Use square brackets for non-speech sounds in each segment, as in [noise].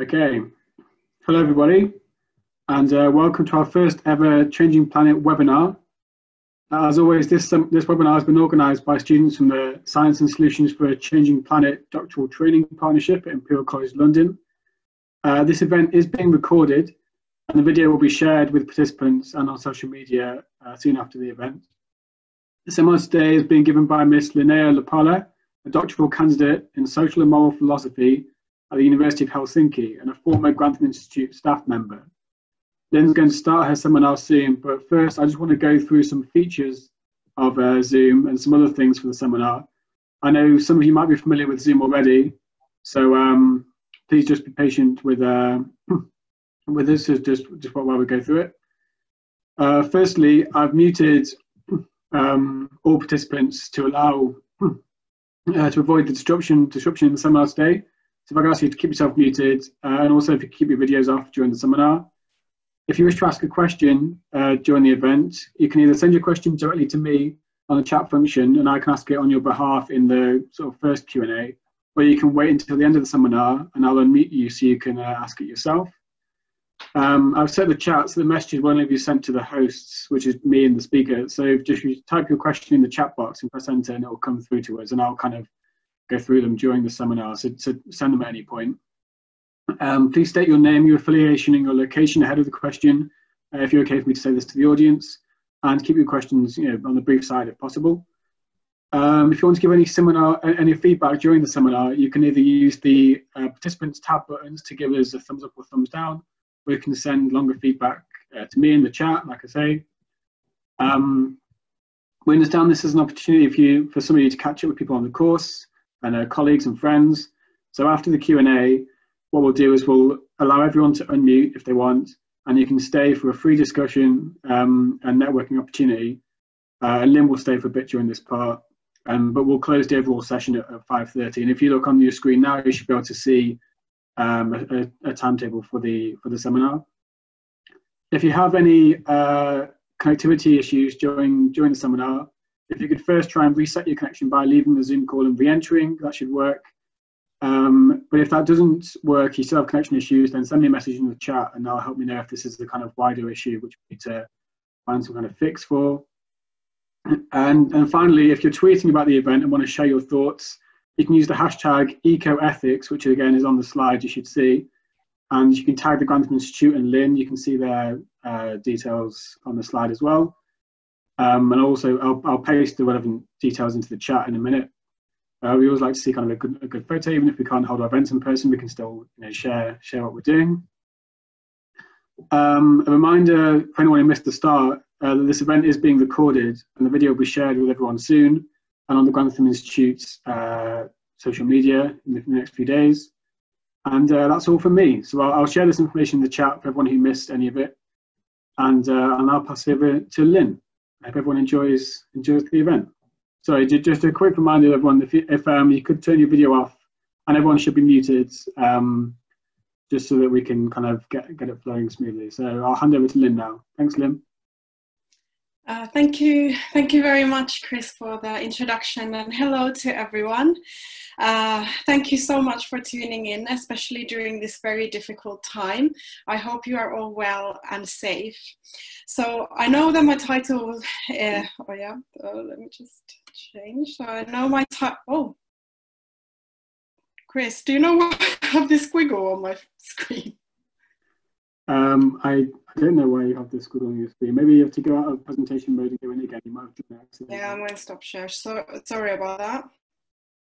Okay, hello everybody, and uh, welcome to our first ever Changing Planet webinar. Uh, as always, this, um, this webinar has been organised by students from the Science and Solutions for a Changing Planet Doctoral Training Partnership at Imperial College London. Uh, this event is being recorded and the video will be shared with participants and on social media uh, soon after the event. The seminar today is being given by Miss Linnea Luuppala, a doctoral candidate in social and moral philosophy at the University of Helsinki and a former Grantham Institute staff member. Lynn's going to start her seminar soon, but first I just want to go through some features of uh, Zoom and some other things for the seminar. I know some of you might be familiar with Zoom already, so um, please just be patient with, uh, [clears throat] with this, just, just while we go through it. Uh, firstly, I've muted [clears throat] um, all participants to allow [clears throat] uh, to avoid the disruption disruption in the seminar today. So if I can ask you to keep yourself muted, uh, and also if you keep your videos off during the seminar. If you wish to ask a question uh, during the event, you can either send your question directly to me on the chat function, and I can ask it on your behalf in the sort of first Q&A, or you can wait until the end of the seminar, and I'll unmute you so you can uh, ask it yourself. Um, I've set the chat so the messages only be sent to the hosts, which is me and the speaker. So just you type your question in the chat box and press enter, and it will come through to us, and I'll kind of go through them during the seminar. So, so send them at any point. Um, please state your name, your affiliation, and your location ahead of the question. Uh, if you're okay for me to say this to the audience, and keep your questions, you know, on the brief side if possible. Um, if you want to give any seminar, any feedback during the seminar, you can either use the uh, participants tab buttons to give us a thumbs up or thumbs down, or you can send longer feedback uh, to me in the chat, like I say. Um, we understand this is an opportunity for you, for some of you to catch up with people on the course and uh, colleagues and friends. So after the Q&A, what we'll do is we'll allow everyone to unmute if they want, and you can stay for a free discussion um, and networking opportunity. Uh, and Lynn will stay for a bit during this part, um, but we'll close the overall session at, at 5.30. And if you look on your screen now, you should be able to see um, a, a, timetable for the, for the seminar. If you have any uh, connectivity issues during, during the seminar, if you could first try and reset your connection by leaving the Zoom call and re-entering, that should work. Um, but if that doesn't work, you still have connection issues, then send me a message in the chat and that'll help me know if this is the kind of wider issue which we need to find some kind of fix for. And, and finally, if you're tweeting about the event and want to share your thoughts, you can use the hashtag ecoethics, which again is on the slide you should see. And you can tag the Grantham Institute and Lynn. You can see their uh, details on the slide as well. Um, and also, I'll, I'll paste the relevant details into the chat in a minute. Uh, we always like to see kind of a good, a good photo, even if we can't hold our events in person, we can still you know, share, share what we're doing. Um, a reminder for anyone who missed the start, uh, that this event is being recorded and the video will be shared with everyone soon and on the Grantham Institute's uh, social media in the, next few days. And uh, that's all from me. So I'll, I'll, share this information in the chat for everyone who missed any of it. And, uh, and I'll now pass it over to Lynn. I hope everyone enjoys, enjoys the event. Sorry, just a quick reminder, everyone, if, you, if um, you could turn your video off and everyone should be muted, um, just so that we can kind of get, get it flowing smoothly. So I'll hand over to Lynn now. Thanks, Lynn. Uh, thank you. Thank you very much, Chris, for the introduction and hello to everyone. Uh, thank you so much for tuning in, especially during this very difficult time. I hope you are all well and safe. So I know that my title, uh, oh yeah, uh, let me just change. So I know my title, oh, Chris, do you know why [laughs] I have this squiggle on my screen? Um, I, I don't know why you have this good on your screen. Maybe you have to go out of presentation mode and go in again. You might have done Yeah, I'm going to stop share. So, sorry about that.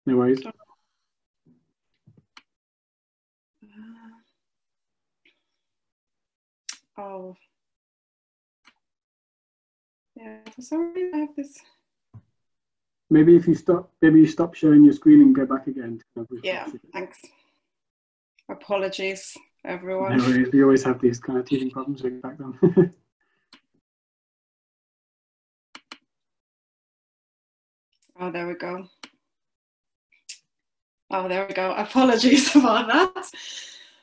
No worries. Oh. Yeah, for some reason I have this. Maybe if you stop, maybe you stop sharing your screen and go back again. Yeah, thanks. Apologies everyone. No worries. We always have these kind of teething problems back then. [laughs] oh, there we go. Oh, there we go. Apologies [laughs] about that.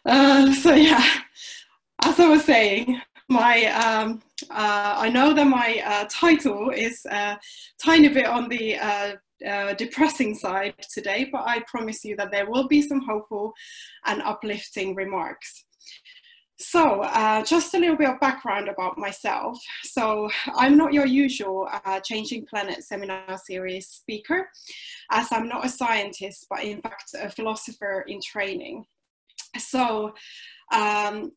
Uh, so yeah, as I was saying, my um, uh, I know that my uh, title is a uh, tiny bit on the uh, depressing side today, but I promise you that there will be some hopeful and uplifting remarks. So, uh, just a little bit of background about myself. So, I'm not your usual uh, Changing Planet seminar series speaker, as I'm not a scientist, but in fact a philosopher in training. So, um,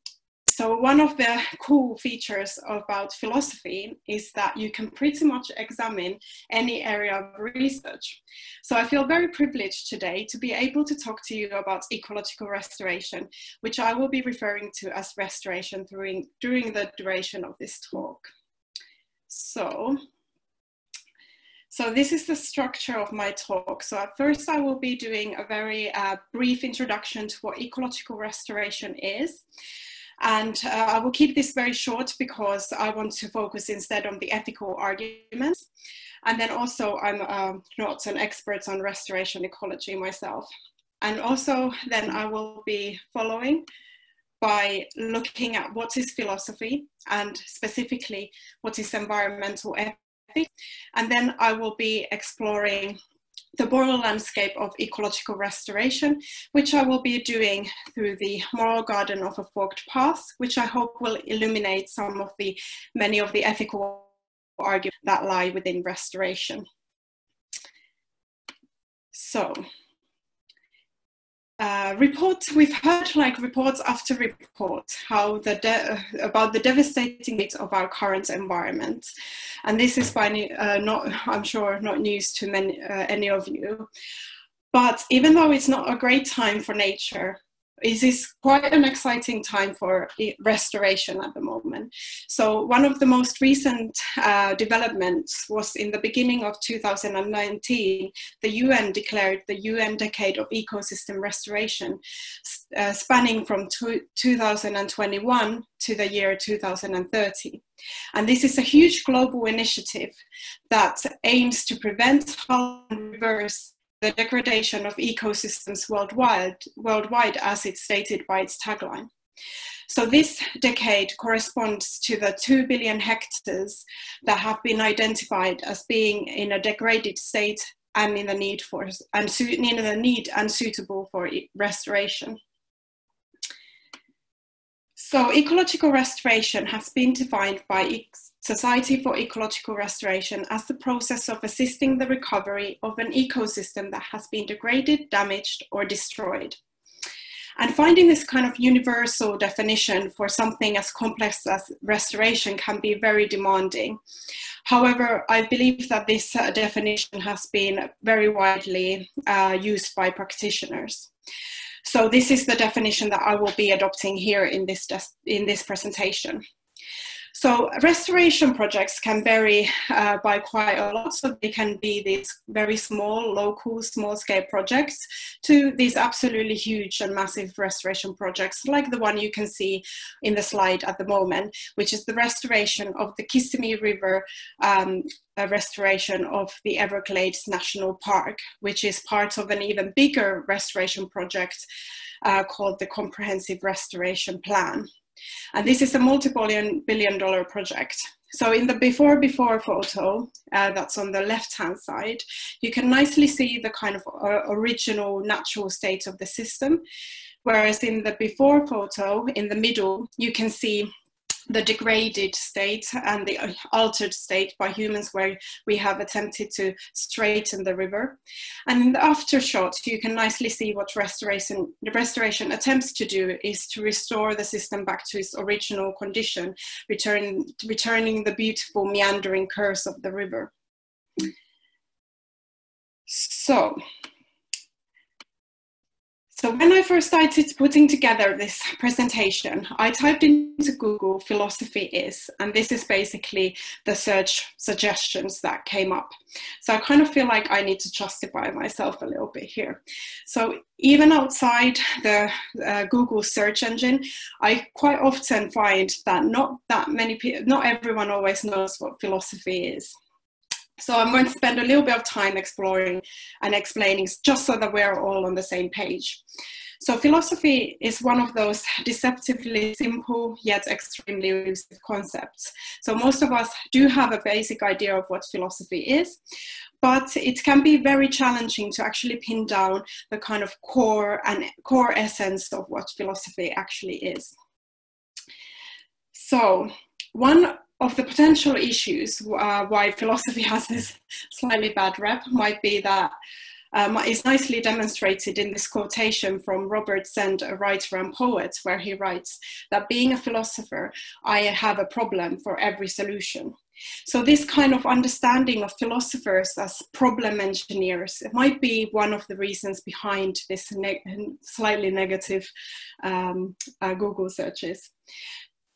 so one of the cool features about philosophy is that you can pretty much examine any area of research. So I feel very privileged today to be able to talk to you about ecological restoration, which I will be referring to as restoration during, during the duration of this talk. So, so this is the structure of my talk. So at first I will be doing a very uh, brief introduction to what ecological restoration is. And uh, I will keep this very short because I want to focus instead on the ethical arguments. And then also I'm uh, not an expert on restoration ecology myself. And also then I will be following by looking at what is philosophy and specifically what is environmental ethics. And then I will be exploring the moral landscape of ecological restoration, which I will be doing through the moral garden of a forked path, which I hope will illuminate some of the many of the ethical arguments that lie within restoration. So uh, reports we've heard like reports after report how the about the devastating state of our current environment. And this is by uh, not i'm sure not news to many uh, any of you. But even though it's not a great time for nature it is quite an exciting time for restoration at the moment. So one of the most recent uh, developments was in the beginning of 2019, the UN declared the UN Decade of Ecosystem Restoration, uh, spanning from 2021 to the year 2030. And this is a huge global initiative that aims to prevent, and reverse the degradation of ecosystems worldwide, worldwide as it's stated by its tagline. So this decade corresponds to the 2 billion hectares that have been identified as being in a degraded state and in the need for and in the need and suitable for restoration. So ecological restoration has been defined by Society for Ecological Restoration as the process of assisting the recovery of an ecosystem that has been degraded, damaged, or destroyed. And finding this kind of universal definition for something as complex as restoration can be very demanding. However, I believe that this uh, definition has been very widely uh, used by practitioners. So this is the definition that I will be adopting here in this, in this presentation. So restoration projects can vary uh, by quite a lot. So they can be these very small, local, small-scale projects to these absolutely huge and massive restoration projects, like the one you can see in the slide at the moment, which is the restoration of the Kissimmee River um, a restoration of the Everglades National Park, which is part of an even bigger restoration project uh, called the Comprehensive Restoration Plan. And this is a multi-billion billion dollar project. So in the before before photo, uh, that's on the left hand side, you can nicely see the kind of uh, original natural state of the system. Whereas in the before photo, in the middle, you can see the degraded state and the uh, altered state by humans where we have attempted to straighten the river. And in the after shot, you can nicely see what restoration, the restoration attempts to do is to restore the system back to its original condition, return, returning the beautiful meandering curves of the river. So, so when I first started putting together this presentation, I typed into Google philosophy is, and this is basically the search suggestions that came up. So I kind of feel like I need to justify myself a little bit here. So even outside the uh, Google search engine, I quite often find that not that many people, not everyone always knows what philosophy is. So I'm going to spend a little bit of time exploring and explaining just so that we're all on the same page. So philosophy is one of those deceptively simple yet extremely elusive concepts. So most of us do have a basic idea of what philosophy is, but it can be very challenging to actually pin down the kind of core and core essence of what philosophy actually is. So one of the potential issues uh, why philosophy [laughs] has this slightly bad rep might be that um, nicely demonstrated in this quotation from Robert Zend, a writer and poet, where he writes that being a philosopher, I have a problem for every solution. So this kind of understanding of philosophers as problem engineers might be one of the reasons behind this ne slightly negative um, uh, Google searches.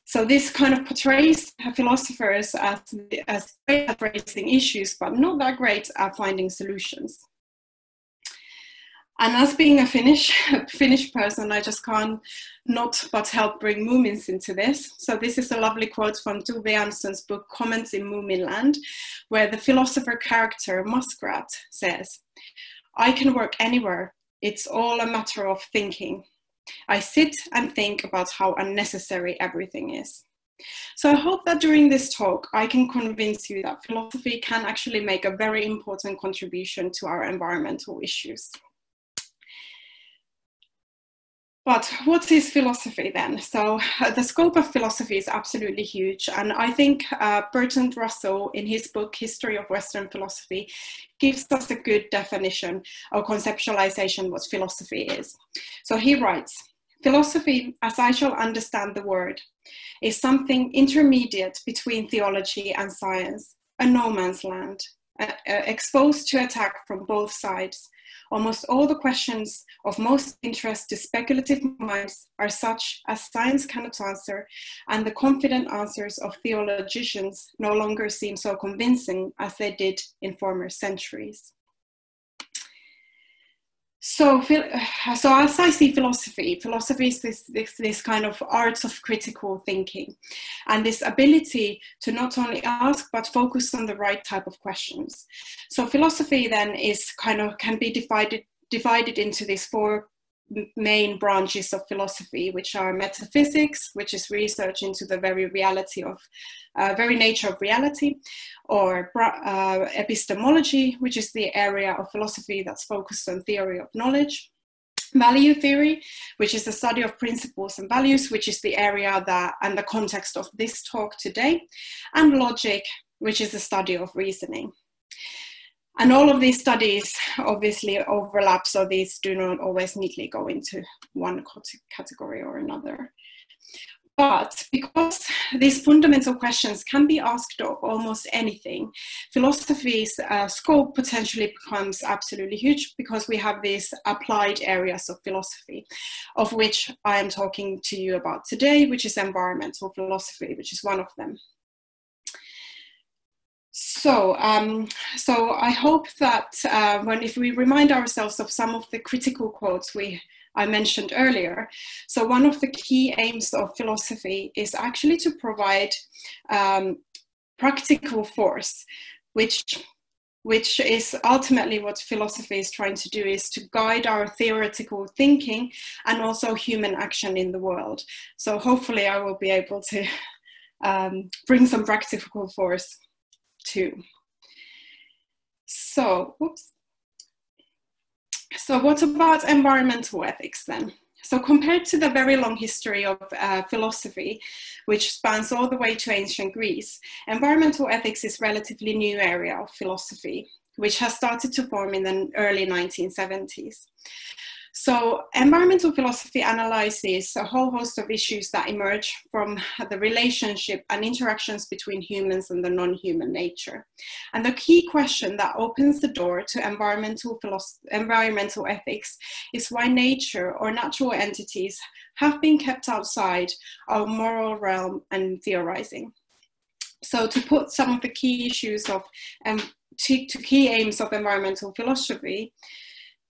So this kind of portrays philosophers as, as great at raising issues, but not that great at finding solutions. And as being a Finnish [laughs] Finnish person, I just can't not but help bring Moomins into this. So this is a lovely quote from Tove Jansson's book Comet in Moominland, where the philosopher character Muskrat says, I can work anywhere. It's all a matter of thinking. I sit and think about how unnecessary everything is. So I hope that during this talk, I can convince you that philosophy can actually make a very important contribution to our environmental issues. But what is philosophy then? So uh, the scope of philosophy is absolutely huge. And I think uh, Bertrand Russell, in his book, History of Western Philosophy, gives us a good definition or conceptualization what philosophy is. So he writes, philosophy, as I shall understand the word, is something intermediate between theology and science, a no man's land, uh, uh, exposed to attack from both sides, Almost all the questions of most interest to speculative minds are such as science cannot answer, and the confident answers of theologians no longer seem so convincing as they did in former centuries. So, [sighs] so as I see philosophy, philosophy is this, this, this kind of art of critical thinking and this ability to not only ask but focus on the right type of questions. So philosophy then is kind of can be divided divided into these four main branches of philosophy, which are metaphysics, which is research into the very reality of, uh, very nature of reality, or uh, epistemology, which is the area of philosophy that's focused on theory of knowledge. Value theory, which is the study of principles and values, which is the area that and the context of this talk today, and logic, which is the study of reasoning. And all of these studies obviously overlap, so these do not always neatly go into one category or another. But because these fundamental questions can be asked of almost anything, philosophy's uh, scope potentially becomes absolutely huge because we have these applied areas of philosophy, of which I am talking to you about today, which is environmental philosophy, which is one of them. So, um, so I hope that uh, when if we remind ourselves of some of the critical quotes we I mentioned earlier, so one of the key aims of philosophy is actually to provide um, practical force, which which is ultimately what philosophy is trying to do is to guide our theoretical thinking and also human action in the world. So hopefully I will be able to [laughs] um, bring some practical force too. So, whoops. So what about environmental ethics then? So compared to the very long history of uh, philosophy, which spans all the way to ancient Greece, environmental ethics is relatively new area of philosophy, which has started to form in the early 1970s. So environmental philosophy analyzes a whole host of issues that emerge from the relationship and interactions between humans and the non-human nature. And the key question that opens the door to environmental, environmental ethics is why nature or natural entities have been kept outside our moral realm and theorizing. So to put some of the key issues of um, to, to key aims of environmental philosophy,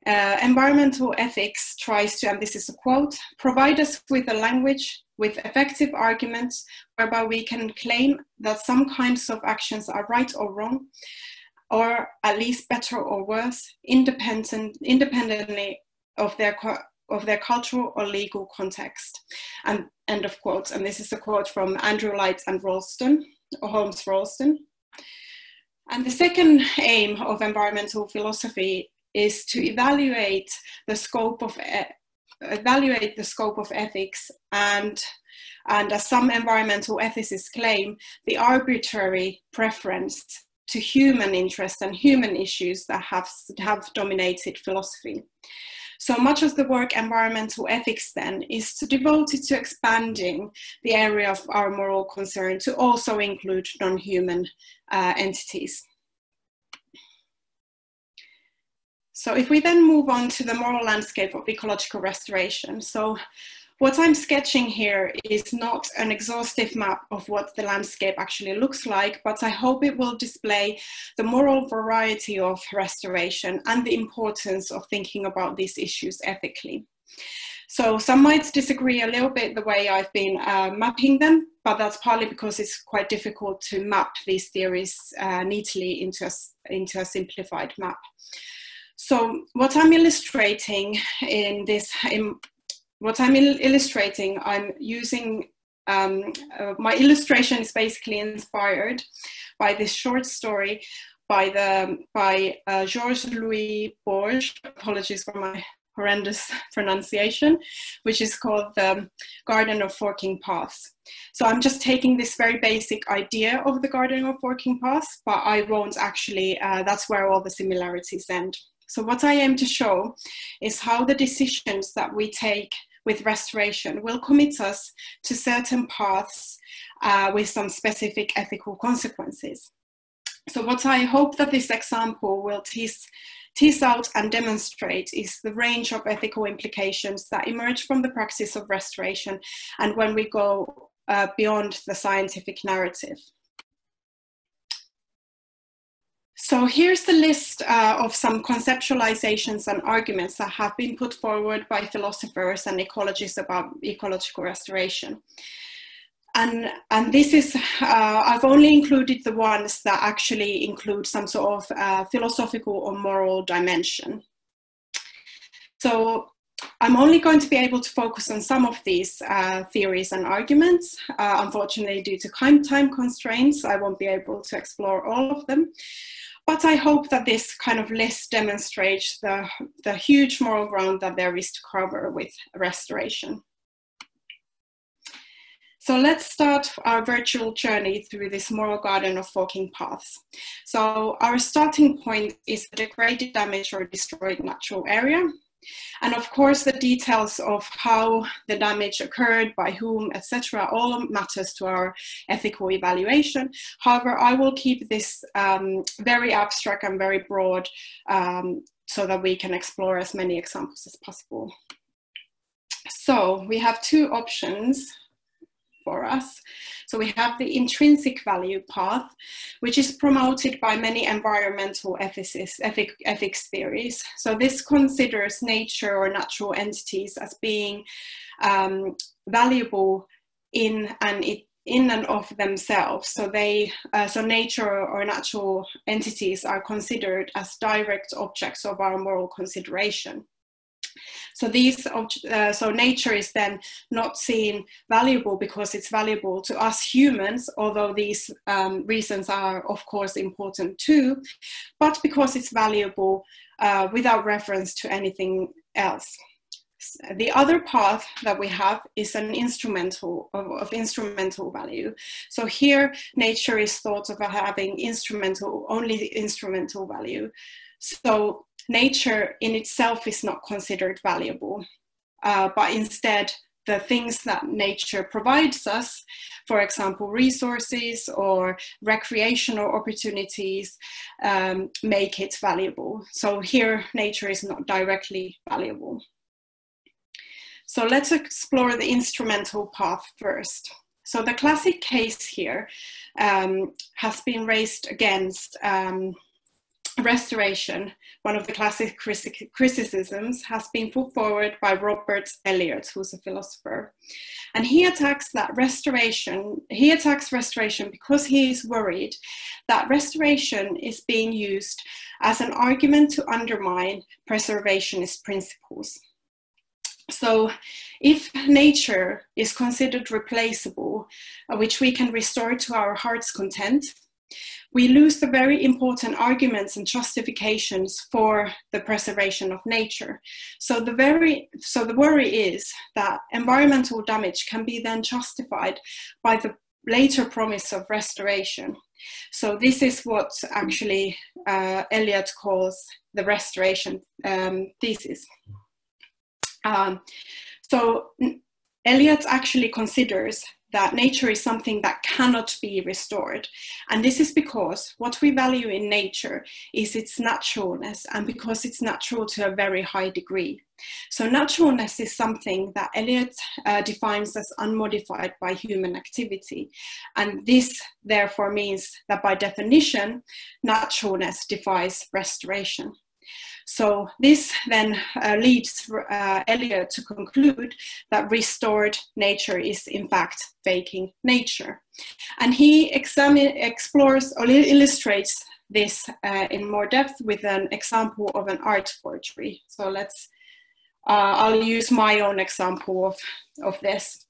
uh, environmental ethics tries to, and this is a quote, provide us with a language with effective arguments whereby we can claim that some kinds of actions are right or wrong, or at least better or worse, independent, independently of their of their cultural or legal context. And end of quote. And this is a quote from Andrew Light and Rolston, or Holmes Rolston. And the second aim of environmental philosophy is to evaluate the scope of evaluate the scope of ethics and and as some environmental ethicists claim, the arbitrary preference to human interest and human issues that have, have dominated philosophy. So much of the work environmental ethics then is devoted to expanding the area of our moral concern to also include non-human uh, entities. So if we then move on to the moral landscape of ecological restoration. So what I'm sketching here is not an exhaustive map of what the landscape actually looks like, but I hope it will display the moral variety of restoration and the importance of thinking about these issues ethically. So some might disagree a little bit the way I've been uh, mapping them, but that's partly because it's quite difficult to map these theories uh, neatly into a, into a simplified map. So what I'm illustrating in this in what I'm il illustrating, I'm using, um, uh, my illustration is basically inspired by this short story by the by uh, Jorge Luis Borges. Apologies for my horrendous [laughs] pronunciation, which is called the Garden of Forking Paths. So I'm just taking this very basic idea of the Garden of Forking Paths, but I won't actually. Uh, that's where all the similarities end. So what I aim to show is how the decisions that we take with restoration will commit us to certain paths uh, with some specific ethical consequences. So what I hope that this example will tease, tease out and demonstrate is the range of ethical implications that emerge from the practice of restoration and when we go uh, beyond the scientific narrative. So here's the list uh, of some conceptualizations and arguments that have been put forward by philosophers and ecologists about ecological restoration. And, and this is, uh, I've only included the ones that actually include some sort of uh, philosophical or moral dimension. So I'm only going to be able to focus on some of these uh, theories and arguments. Uh, unfortunately, due to time constraints, I won't be able to explore all of them. But I hope that this kind of list demonstrates the, the huge moral ground that there is to cover with restoration. So let's start our virtual journey through this moral garden of forking paths. So our starting point is the degraded, damaged or destroyed natural area. And of course, the details of how the damage occurred, by whom, etc., all matters to our ethical evaluation. However, I will keep this um, very abstract and very broad um, so that we can explore as many examples as possible. So we have two options for us. So we have the intrinsic value path, which is promoted by many environmental ethicists, ethic, ethics theories. So this considers nature or natural entities as being um, valuable in and it, in and of themselves. So they, uh, so nature or natural entities are considered as direct objects of our moral consideration. So these, uh, so nature is then not seen valuable because it's valuable to us humans, although these um, reasons are of course important too, but because it's valuable uh, without reference to anything else. The other path that we have is an instrumental of, of, instrumental value. So here, nature is thought of having instrumental, only instrumental value. So nature in itself is not considered valuable, uh, but instead the things that nature provides us, for example, resources or recreational opportunities, um, make it valuable. So here, nature is not directly valuable. So let's explore the instrumental path first. So the classic case here um, has been raised against um, restoration, one of the classic criticisms, has been put forward by Robert Elliot, who's a philosopher. And he attacks that restoration, he attacks restoration because he is worried that restoration is being used as an argument to undermine preservationist principles. So, if nature is considered replaceable, uh, which we can restore to our heart's content, we lose the very important arguments and justifications for the preservation of nature. So the very so the worry is that environmental damage can be then justified by the later promise of restoration. So this is what actually uh, Elliot calls the restoration um, thesis. Um, so Elliot actually considers that nature is something that cannot be restored. And this is because what we value in nature is its naturalness and because it's natural to a very high degree. So, naturalness is something that Elliot uh, defines as unmodified by human activity. And this, therefore, means that by definition, naturalness defies restoration. So this then uh, leads uh, Elliot to conclude that restored nature is in fact faking nature. And he examine, explores or illustrates this uh, in more depth with an example of an art forgery. So let's, uh, I'll use my own example of, of this.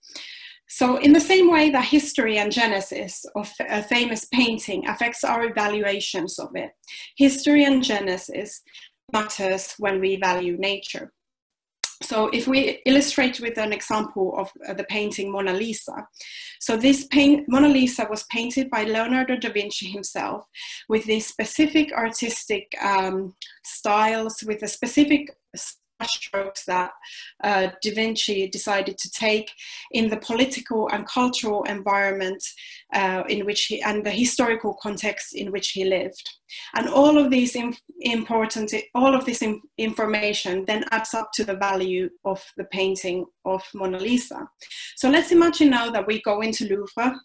So in the same way that history and genesis of a famous painting affects our evaluations of it, history and genesis matters when we value nature. So if we illustrate with an example of uh, the painting Mona Lisa. So this paint, Mona Lisa was painted by Leonardo da Vinci himself with these specific artistic um, styles, with a specific strokes that uh, Da Vinci decided to take in the political and cultural environment uh, in which he, and the historical context in which he lived. And all of these important, all of this information then adds up to the value of the painting of Mona Lisa. So let's imagine now that we go into Louvre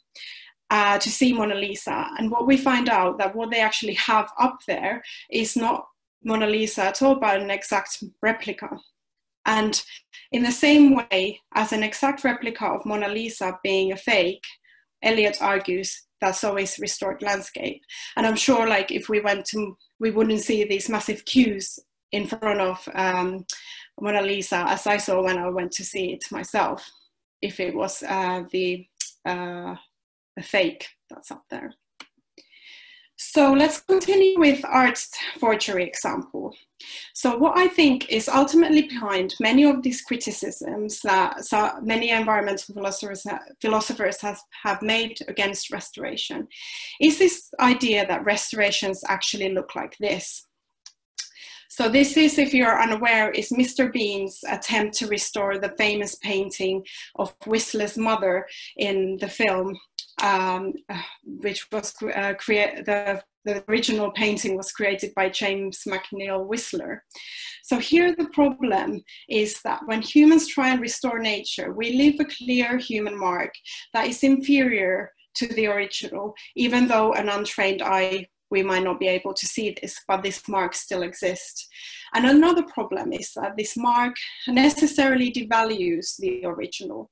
uh, to see Mona Lisa. And what we find out that what they actually have up there is not Mona Lisa at all, but an exact replica. And in the same way as an exact replica of Mona Lisa being a fake, Elliot argues that so is restored landscape. And I'm sure, like, if we went to, we wouldn't see these massive queues in front of um, Mona Lisa as I saw when I went to see it myself, if it was uh, the uh, a fake that's up there. So let's continue with art's forgery example. So what I think is ultimately behind many of these criticisms that so many environmental philosophers, philosophers have, have made against restoration is this idea that restorations actually look like this. So this is, if you're unaware, is Mr. Bean's attempt to restore the famous painting of Whistler's mother in the film um, which was uh, create the the original painting was created by James McNeill Whistler. So here the problem is that when humans try and restore nature, we leave a clear human mark that is inferior to the original, even though an untrained eye we might not be able to see this, but this mark still exists. And another problem is that this mark necessarily devalues the original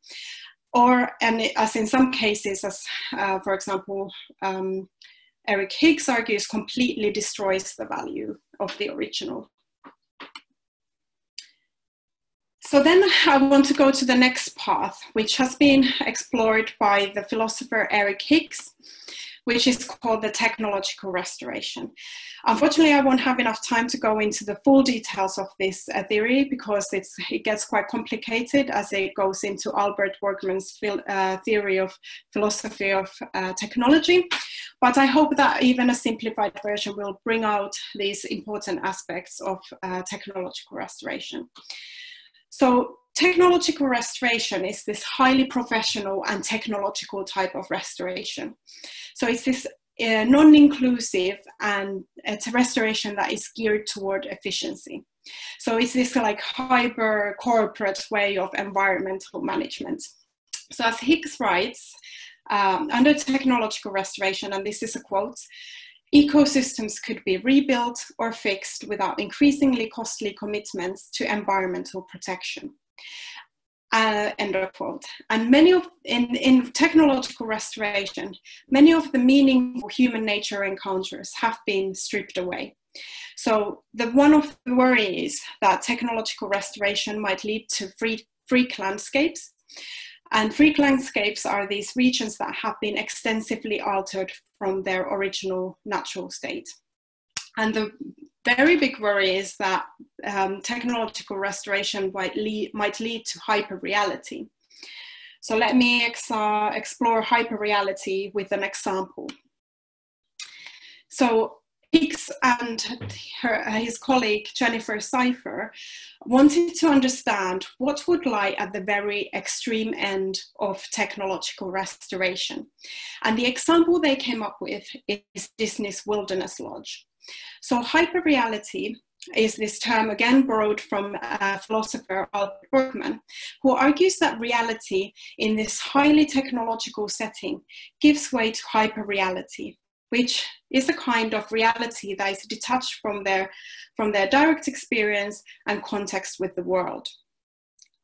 or and as in some cases, as uh, for example, um, Eric Higgs argues, completely destroys the value of the original. So then I want to go to the next path, which has been explored by the philosopher Eric Higgs, which is called the technological restoration. Unfortunately, I won't have enough time to go into the full details of this uh, theory because it gets quite complicated as it goes into Albert Borgmann's uh, theory of philosophy of uh, technology. But I hope that even a simplified version will bring out these important aspects of uh, technological restoration. So technological restoration is this highly professional and technological type of restoration. So it's this uh, non-inclusive and it's a restoration that is geared toward efficiency. So it's this like hyper corporate way of environmental management. So as Higgs writes, um, under technological restoration, and this is a quote, ecosystems could be rebuilt or fixed without increasingly costly commitments to environmental protection. Uh, end of quote. And many of in, in technological restoration, many of the meaningful human nature encounters have been stripped away. So the one of the worries that technological restoration might lead to free, freak landscapes. And freak landscapes are these regions that have been extensively altered from their original natural state. And the very big worry is that um, technological restoration might lead, might lead to hyperreality. So let me ex uh, explore hyperreality with an example. So Higgs and her, his colleague Jennifer Cypher wanted to understand what would lie at the very extreme end of technological restoration. And the example they came up with is Disney's Wilderness Lodge. So hyperreality is this term again borrowed from philosopher Albert Borgmann, who argues that reality in this highly technological setting gives way to hyperreality, which is a kind of reality that is detached from their, from their direct experience and context with the world.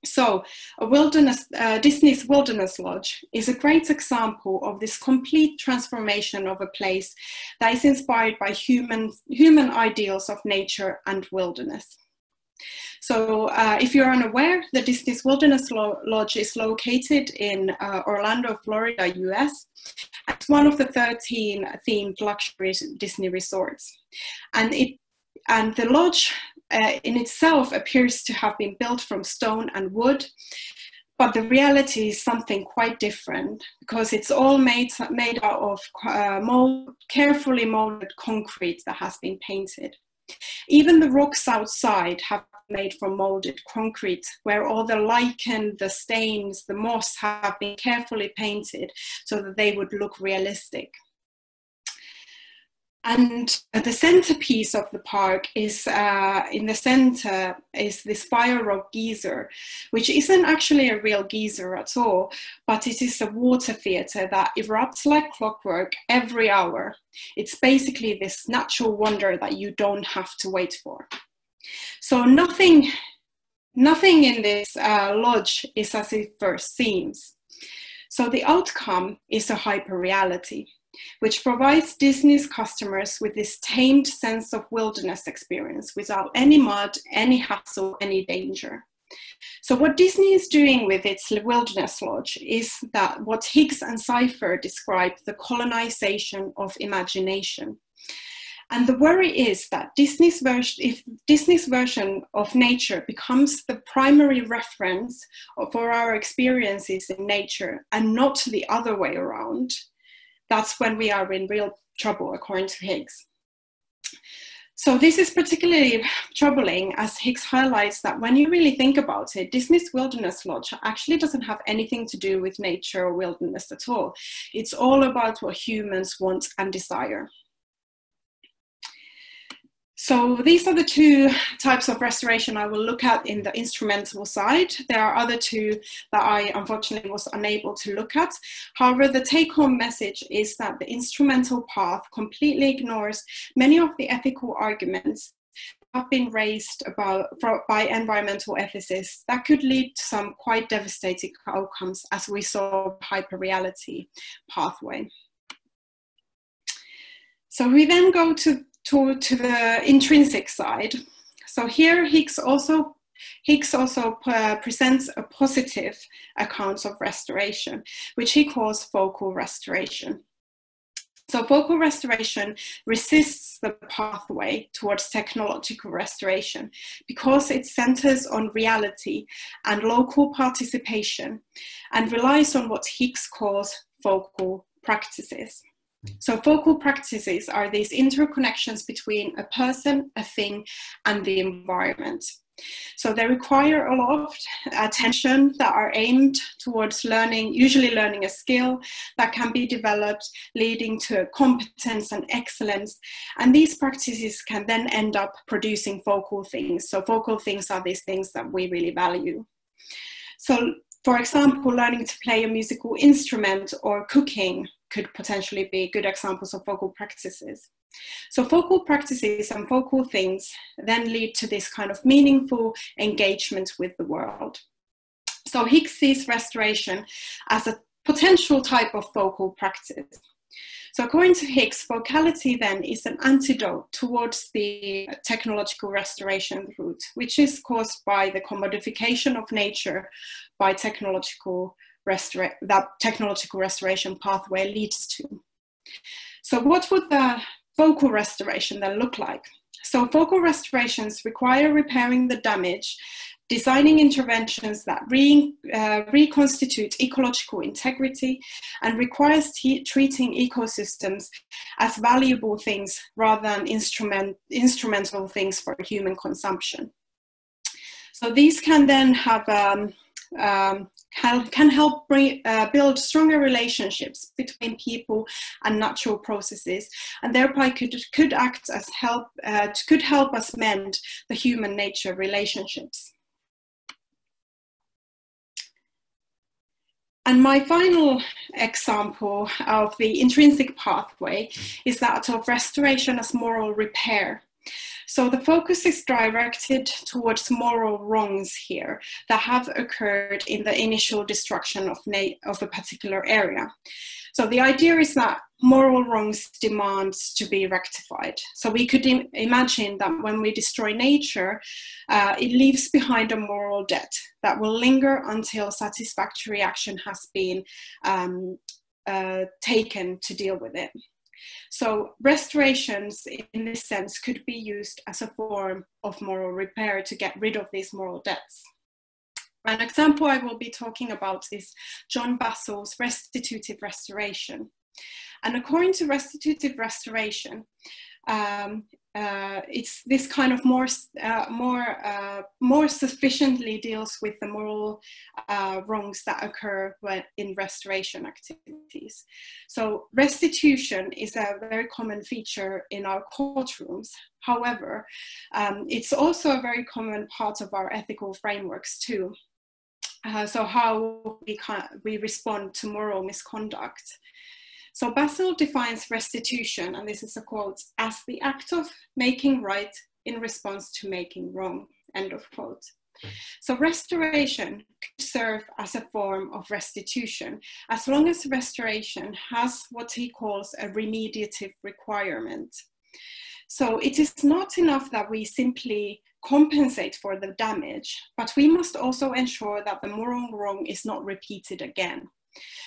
So, wilderness, uh, Disney's Wilderness Lodge is a great example of this complete transformation of a place that is inspired by human, human ideals of nature and wilderness. So, uh, if you're unaware, the Disney's Wilderness Lodge is located in uh, Orlando, Florida, US. It's one of the 13 themed luxury Disney resorts. And, it, and the lodge uh, in itself appears to have been built from stone and wood, but the reality is something quite different because it's all made, made out of uh, mold, carefully molded concrete that has been painted. Even the rocks outside have made from molded concrete, where all the lichen, the stains, the moss have been carefully painted so that they would look realistic. And the centerpiece of the park is uh, in the center is this fire rock geyser, which isn't actually a real geyser at all, but it is a water theater that erupts like clockwork every hour. It's basically this natural wonder that you don't have to wait for. So nothing, nothing in this uh, lodge is as it first seems. So the outcome is a hyper reality which provides Disney's customers with this tamed sense of wilderness experience without any mud, any hassle, any danger. So, what Disney is doing with its Wilderness Lodge is that what Higgs and Cypher describe the colonization of imagination. And the worry is that Disney's version, if Disney's version of nature becomes the primary reference for our experiences in nature and not the other way around, that's when we are in real trouble, according to Higgs. So this is particularly troubling as Higgs highlights that when you really think about it, Disney's Wilderness Lodge actually doesn't have anything to do with nature or wilderness at all. It's all about what humans want and desire. So these are the two types of restoration I will look at in the instrumental side. There are other two that I unfortunately was unable to look at. However, the take home message is that the instrumental path completely ignores many of the ethical arguments have been raised about, by environmental ethicists that could lead to some quite devastating outcomes as we saw hyperreality pathway. So we then go to to, to the intrinsic side. So here Higgs also Higgs also uh, presents a positive account of restoration, which he calls focal restoration. So focal restoration resists the pathway towards technological restoration because it centers on reality and local participation and relies on what Higgs calls focal practices. So, focal practices are these interconnections between a person, a thing, and the environment. So, they require a lot of attention that are aimed towards learning, usually learning a skill that can be developed, leading to competence and excellence. And these practices can then end up producing focal things. So, focal things are these things that we really value. So, for example, learning to play a musical instrument or cooking could potentially be good examples of focal practices. So focal practices and focal things then lead to this kind of meaningful engagement with the world. So Higgs sees restoration as a potential type of focal practice. So according to Higgs, focality then is an antidote towards the technological restoration route, which is caused by the commodification of nature by technological restora- that technological restoration pathway leads to. So what would the focal restoration then look like? So focal restorations require repairing the damage designing interventions that re, uh, reconstitute ecological integrity and requires treating ecosystems as valuable things rather than instrument, instrumental things for human consumption. So these can then have um, um, can, can help bring, uh, build stronger relationships between people and natural processes, and thereby could could act as help uh, could help us mend the human nature relationships. And my final example of the intrinsic pathway is that of restoration as moral repair. So the focus is directed towards moral wrongs here that have occurred in the initial destruction of, of a particular area. So the idea is that moral wrongs demand to be rectified. So we could Im- imagine that when we destroy nature, uh, it leaves behind a moral debt that will linger until satisfactory action has been um, uh, taken to deal with it. So restorations in this sense could be used as a form of moral repair to get rid of these moral debts. An example I will be talking about is John Basl's restitutive restoration. And according to restitutive restoration, um, uh, it's this kind of more uh, more uh, more sufficiently deals with the moral uh, wrongs that occur when, in restoration activities. So restitution is a very common feature in our courtrooms. However, um, it's also a very common part of our ethical frameworks too. Uh, so how we can we respond to moral misconduct. So Basl defines restitution, and this is a quote, as the act of making right in response to making wrong, end of quote. So restoration could serve as a form of restitution as long as restoration has what he calls a remediative requirement. So it is not enough that we simply compensate for the damage, but we must also ensure that the moral wrong is not repeated again.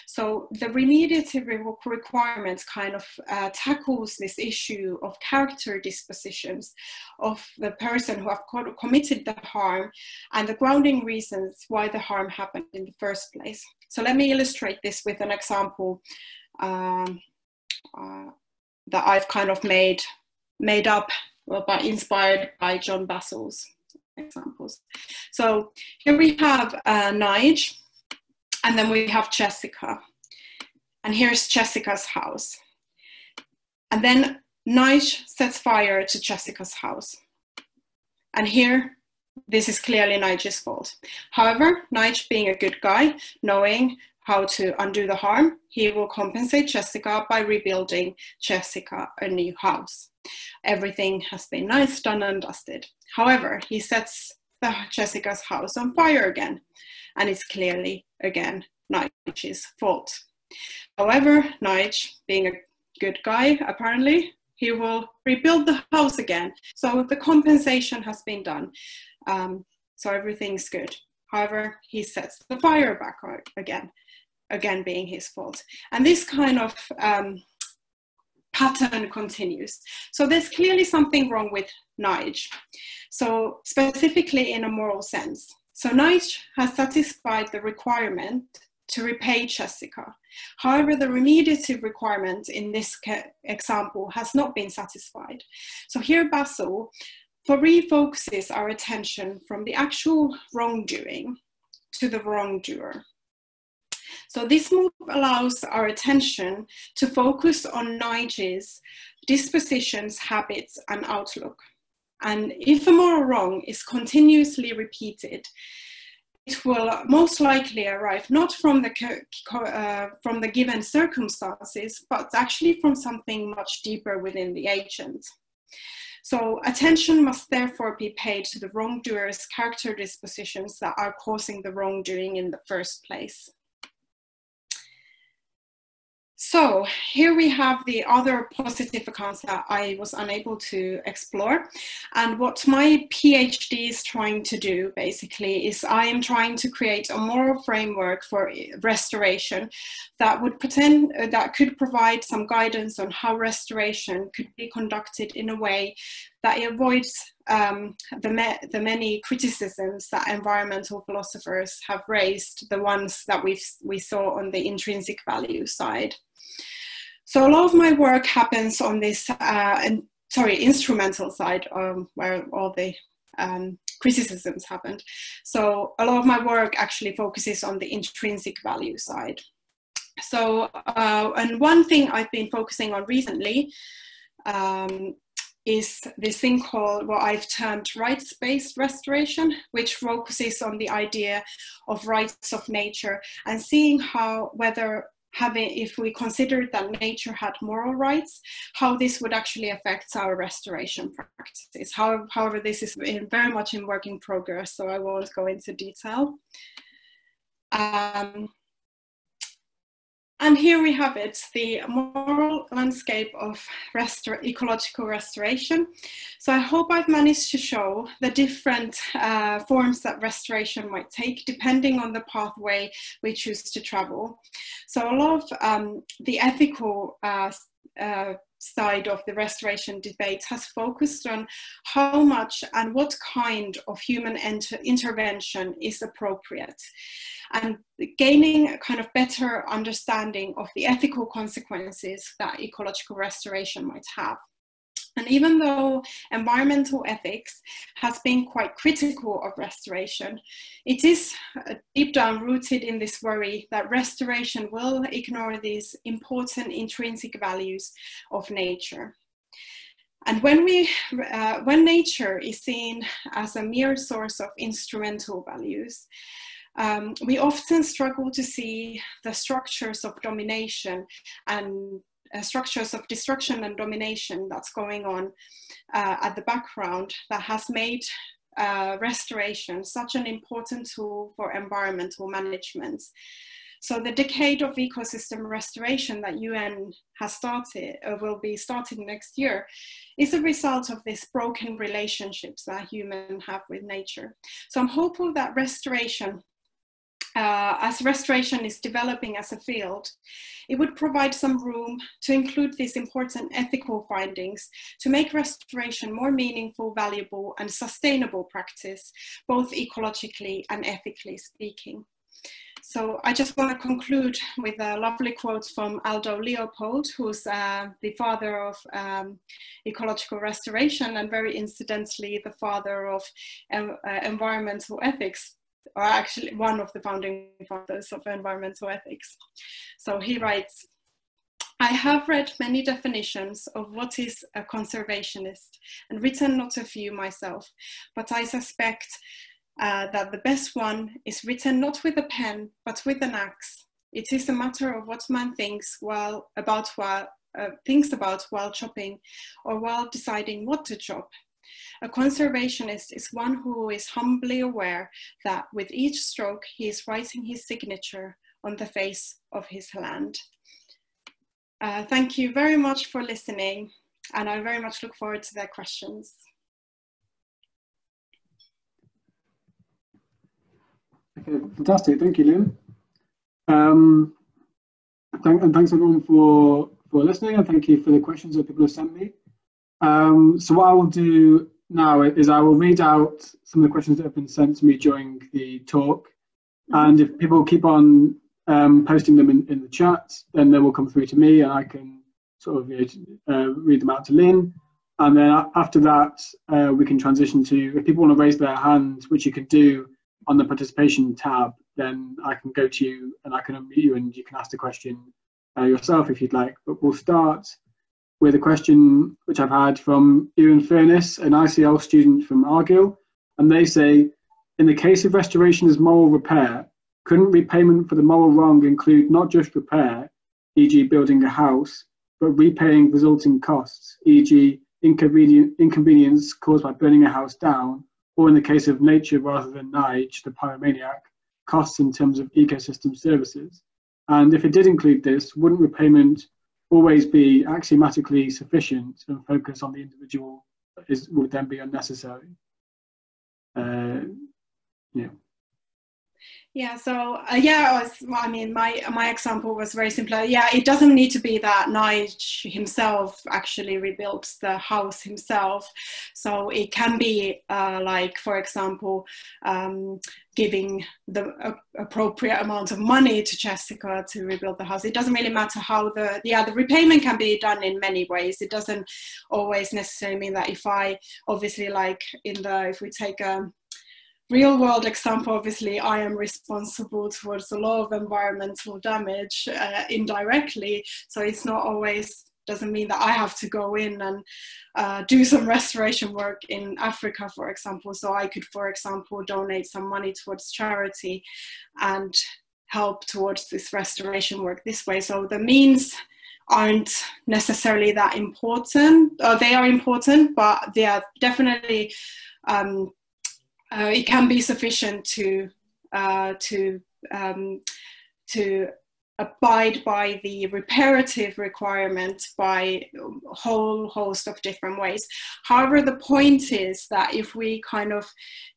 So the remediative requirements kind of uh, tackles this issue of character dispositions of the person who have co committed the harm and the grounding reasons why the harm happened in the first place. So let me illustrate this with an example um, uh, that I've kind of made made up by inspired by John Basl's examples. So here we have uh, Nige and then we have Jessica. And here's Jessica's house. And then Nige sets fire to Jessica's house. And here, this is clearly Nige's fault. However, Nige being a good guy, knowing how to undo the harm, he will compensate Jessica by rebuilding Jessica a new house. Everything has been nice, done and dusted. However, he sets the Jessica's house on fire again and it's clearly, again, Nige's fault. However, Nige, being a good guy, apparently, he will rebuild the house again. So the compensation has been done. Um, so everything's good. However, he sets the fire back again, again being his fault. And this kind of um, pattern continues. So there's clearly something wrong with Nige. So specifically in a moral sense. So Nige has satisfied the requirement to repay Jessica. However, the remediative requirement in this example has not been satisfied. So here Basl refocuses our attention from the actual wrongdoing to the wrongdoer. So this move allows our attention to focus on Nige's dispositions, habits, and outlook. And if a moral wrong is continuously repeated, it will most likely arrive not from the, uh, from the given circumstances, but actually from something much deeper within the agent. So attention must therefore be paid to the wrongdoer's character dispositions that are causing the wrongdoing in the first place. So here we have the other positive accounts that I was unable to explore. And what my PhD is trying to do basically is I am trying to create a moral framework for restoration that would pretend uh, that could provide some guidance on how restoration could be conducted in a way that avoids um, the, the many criticisms that environmental philosophers have raised, the ones that we we saw on the intrinsic value side. So a lot of my work happens on this, uh, and, sorry, instrumental side, um, where all the um, criticisms happened. So a lot of my work actually focuses on the intrinsic value side. So, uh, and one thing I've been focusing on recently um, is this thing called what I've termed rights-based restoration, which focuses on the idea of rights of nature and seeing how whether having if we considered that nature had moral rights how this would actually affect our restoration practices. However, however this is very much in work in progress so i won't go into detail. Um, and here we have it, the moral landscape of restor ecological restoration. So I hope I've managed to show the different uh, forms that restoration might take depending on the pathway we choose to travel. So a lot of um, the ethical uh, uh, side of the restoration debate has focused on how much and what kind of human inter intervention is appropriate and gaining a kind of better understanding of the ethical consequences that ecological restoration might have. And even though environmental ethics has been quite critical of restoration, it is uh, deep down rooted in this worry that restoration will ignore these important intrinsic values of nature. And when, we, uh, when nature is seen as a mere source of instrumental values, um, we often struggle to see the structures of domination and uh, structures of destruction and domination that's going on uh, at the background that has made uh, restoration such an important tool for environmental management. So the decade of ecosystem restoration that UN has started, or uh, will be starting next year, is a result of these broken relationships that humans have with nature. So I'm hopeful that restoration uh, as restoration is developing as a field, it would provide some room to include these important ethical findings to make restoration more meaningful, valuable, and sustainable practice, both ecologically and ethically speaking. So I just want to conclude with a lovely quote from Aldo Leopold, who's uh, the father of um, ecological restoration and very incidentally the father of uh, environmental ethics or actually one of the founding fathers of environmental ethics. So he writes, I have read many definitions of what is a conservationist and written not a few myself, but I suspect uh, that the best one is written not with a pen, but with an axe. It is a matter of what man thinks while about while uh, thinks about while chopping or while deciding what to chop a conservationist is one who is humbly aware that with each stroke he is writing his signature on the face of his land. Uh, thank you very much for listening and I very much look forward to their questions. Okay, fantastic. Thank you, Lynn. Um, and thanks everyone for, for listening and thank you for the questions that people have sent me. Um, so what I will do now is I will read out some of the questions that have been sent to me during the talk. And if people keep on um, posting them in, in the chat, then they will come through to me and I can sort of uh, read them out to Lynn. And then after that, uh, we can transition to, if people want to raise their hand, which you can do on the participation tab, then I can go to you and I can unmute you and you can ask the question uh, yourself if you'd like. But we'll start with a question which I've had from Ewan Furness, an ICL student from Argyll, and they say, in the case of restoration as moral repair, couldn't repayment for the moral wrong include not just repair, e.g. building a house, but repaying resulting costs, e.g. inconvenience caused by burning a house down, or in the case of nature rather than Nige, the pyromaniac, costs in terms of ecosystem services? And if it did include this, wouldn't repayment always be axiomatically sufficient and focus on the individual is would then be unnecessary? Uh, yeah. Yeah, so uh, yeah, was, I mean, my my example was very simple. Yeah, it doesn't need to be that Nige himself actually rebuilds the house himself. So it can be uh, like, for example, um, giving the uh, appropriate amount of money to Jessica to rebuild the house. It doesn't really matter how the yeah the repayment can be done in many ways. It doesn't always necessarily mean that if I obviously like in the if we take a um, real world example, obviously, I am responsible towards a lot of environmental damage uh, indirectly. So it's not always doesn't mean that I have to go in and uh, do some [laughs] restoration work in Africa, for example. So I could, for example, donate some money towards charity and help towards this restoration work this way. So the means aren't necessarily that important. Uh, they are important, but they are definitely um, uh, it can be sufficient to uh, to um, to abide by the reparative requirement by a whole host of different ways. However, the point is that if we kind of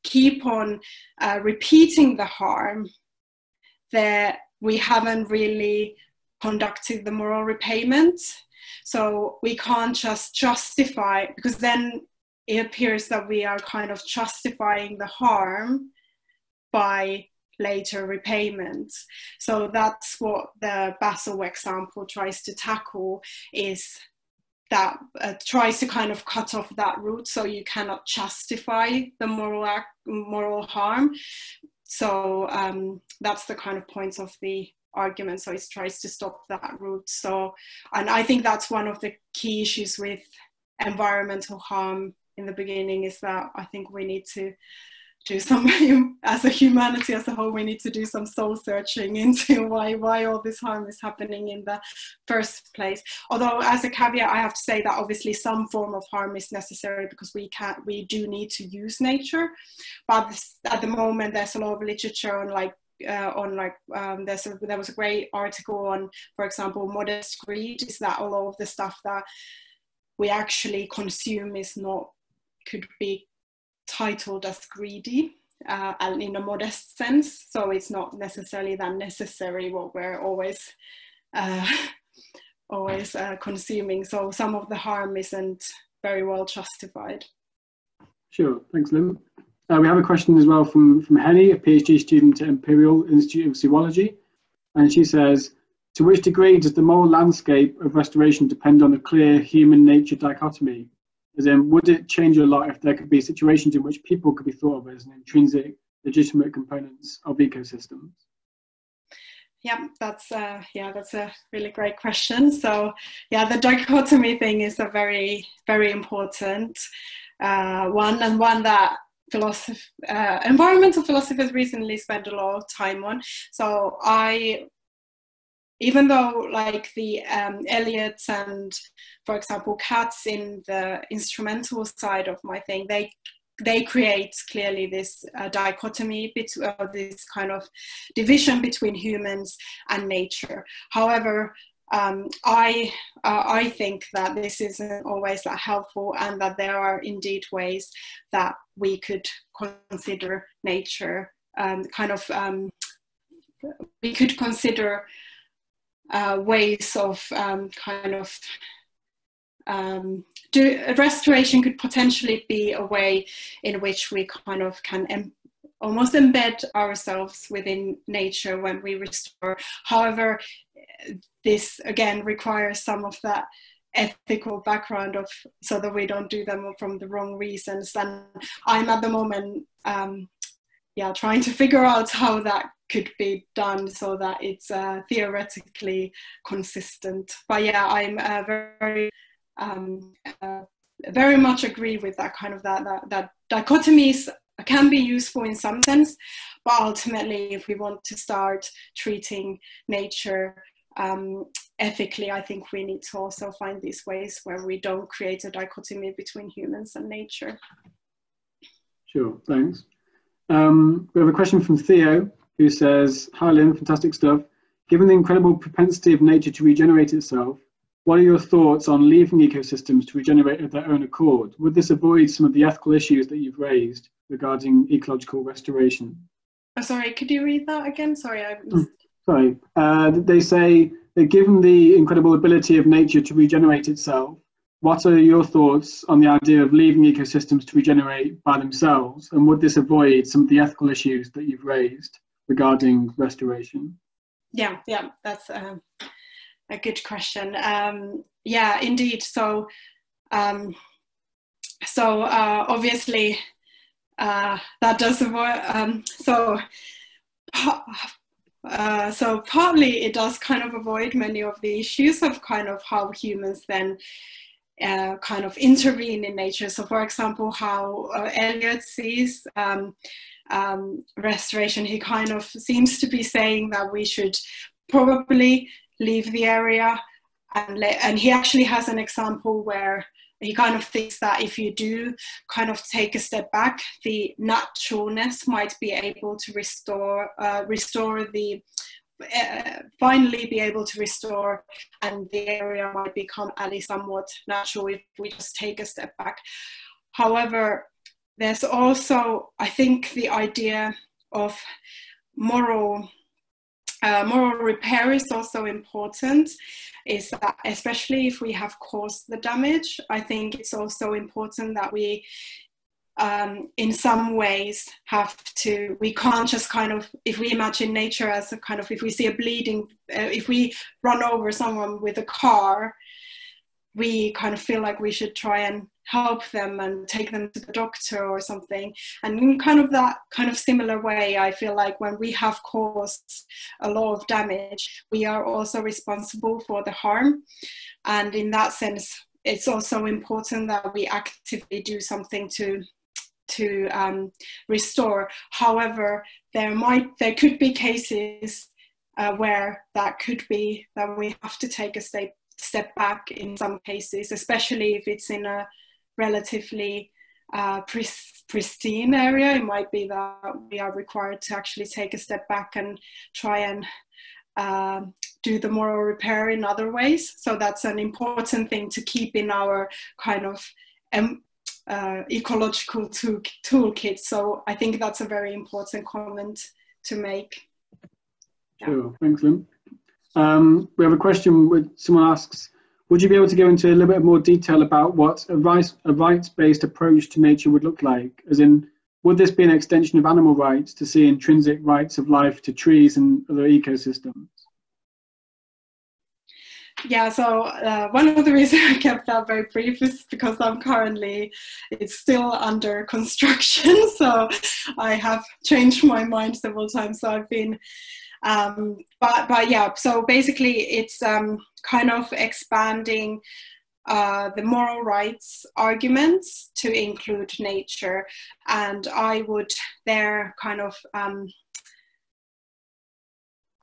keep on uh, repeating the harm, that we haven't really conducted the moral repayment. So we can't just justify, because then it appears that we are kind of justifying the harm by later repayments. So that's what the Basl example tries to tackle is that uh, tries to kind of cut off that route so you cannot justify the moral act, moral harm. So um, that's the kind of points of the argument. So it tries to stop that route. So, and I think that's one of the key issues with environmental harm in the beginning is that I think we need to do some [laughs] as a humanity as a whole we need to do some soul searching [laughs] into why why all this harm is happening in the first place. Although as a caveat i have to say that obviously some form of harm is necessary because we can we do need to use nature. But at the moment there's a lot of literature on like uh, on like um, there's a, there was a great article on for example modest greed is that a lot of the stuff that we actually consume is not could be titled as greedy uh, and in a modest sense. So it's not necessarily that necessary what we're always uh, [laughs] always uh, consuming. So some of the harm isn't very well justified. Sure, thanks, Lynn. Uh, we have a question as well from, from Henny, a PhD student at Imperial Institute of Zoology. And she says, to which degree does the moral landscape of restoration depend on a clear human-nature dichotomy as in, would it change a lot if there could be situations in which people could be thought of as an intrinsic, legitimate components of ecosystems? Yeah, that's uh, yeah, that's a really great question. So yeah, the dichotomy thing is a very very important uh, one, and one that philosoph- uh, environmental philosophers recently spent a lot of time on. So I even though like the um, and, for example, Katz in the instrumental side of my thing, they they create clearly this uh, dichotomy between uh, this kind of division between humans and nature. However, um, I uh, I think that this isn't always that helpful, and that there are indeed ways that we could consider nature um, kind of um, we could consider uh, ways of um, kind of um, do restoration could potentially be a way in which we kind of can em- almost embed ourselves within nature when we restore. However, this again requires some of that ethical background of so that we don't do them from the wrong reasons. And I'm at the moment, um, yeah, trying to figure out how that could be done so that it's uh, theoretically consistent. But yeah, I'm uh, very, um, uh, very much agree with that kind of that, that, that dichotomies can be useful in some sense, but ultimately, if we want to start treating nature um, ethically, I think we need to also find these ways where we don't create a dichotomy between humans and nature. Sure, thanks. Um, we have a question from Theo who says, Hi Lynn, fantastic stuff. given the incredible propensity of nature to regenerate itself, what are your thoughts on leaving ecosystems to regenerate of their own accord? Would this avoid some of the ethical issues that you've raised regarding ecological restoration? Oh, sorry, could you read that again? Sorry, I missed. Sorry. Uh, they say that given the incredible ability of nature to regenerate itself, what are your thoughts on the idea of leaving ecosystems to regenerate by themselves? And would this avoid some of the ethical issues that you've raised regarding restoration? Yeah, yeah, that's um, a good question. Um, yeah, indeed. So, um, so uh, obviously, uh, that does avoid. Um, so, uh, so partly it does kind of avoid many of the issues of kind of how humans then uh, kind of intervene in nature. So, for example, how uh, Elliot sees um, um, restoration, he kind of seems to be saying that we should probably leave the area, and let, and he actually has an example where he kind of thinks that if you do kind of take a step back, the naturalness might be able to restore uh, restore the uh, finally be able to restore and the area might become at least somewhat natural if we just take a step back. However, there's also, I think, the idea of moral uh, moral repair is also important is that especially if we have caused the damage i think it's also important that we um, in some ways have to we can't just kind of if we imagine nature as a kind of if we see a bleeding uh, if we run over someone with a car we kind of feel like we should try and help them and take them to the doctor or something and in kind of that kind of similar way i feel like when we have caused a lot of damage we are also responsible for the harm and in that sense it's also important that we actively do something to to um, restore. However, there might there could be cases uh, where that could be that we have to take a step step back in some cases, especially if it's in a relatively uh, pristine area. It might be that we are required to actually take a step back and try and uh, do the moral repair in other ways. So that's an important thing to keep in our kind of um, uh, ecological tool, toolkit. So I think that's a very important comment to make. Yeah. Sure, thanks, Lynn. Um, we have a question someone asks, would you be able to go into a little bit more detail about what a, rights, a rights-based approach to nature would look like? As in, would this be an extension of animal rights to see intrinsic rights of life to trees and other ecosystems? yeah so uh, one of the reasons [laughs] i kept that very brief is because i'm currently it's still under construction [laughs] so i have changed my mind several times so i've been um, but but yeah so basically it's um, kind of expanding uh, the moral rights arguments to include nature. And i would there kind of um,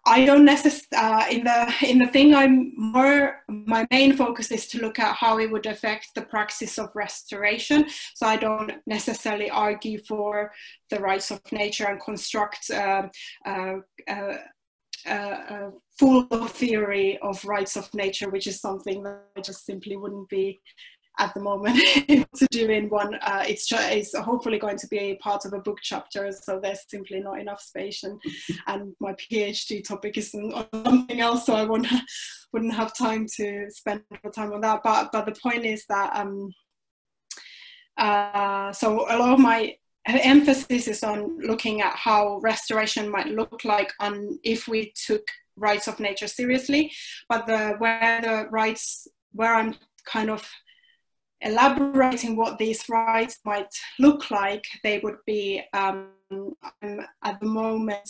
I don't necessarily uh, in the in the thing I'm more my main focus is to look at how it would affect the praxis of restoration. So I don't necessarily argue for the rights of nature and construct uh, uh, uh, uh full theory of rights of nature, which is something that I just simply wouldn't be at the moment [laughs] to do in one. Uh, it's, it's hopefully going to be a part of a book chapter, so there's simply not enough space. And, [laughs] and my PhD topic is on [laughs] something else, so I wouldn't, wouldn't have time to spend time on that. But, but the point is that, um, uh, so a lot of my emphasis is on looking at how restoration might look like on if we took rights of nature seriously, but the where the rights where I'm kind of elaborating what these rights might look like, they would be um, at the moment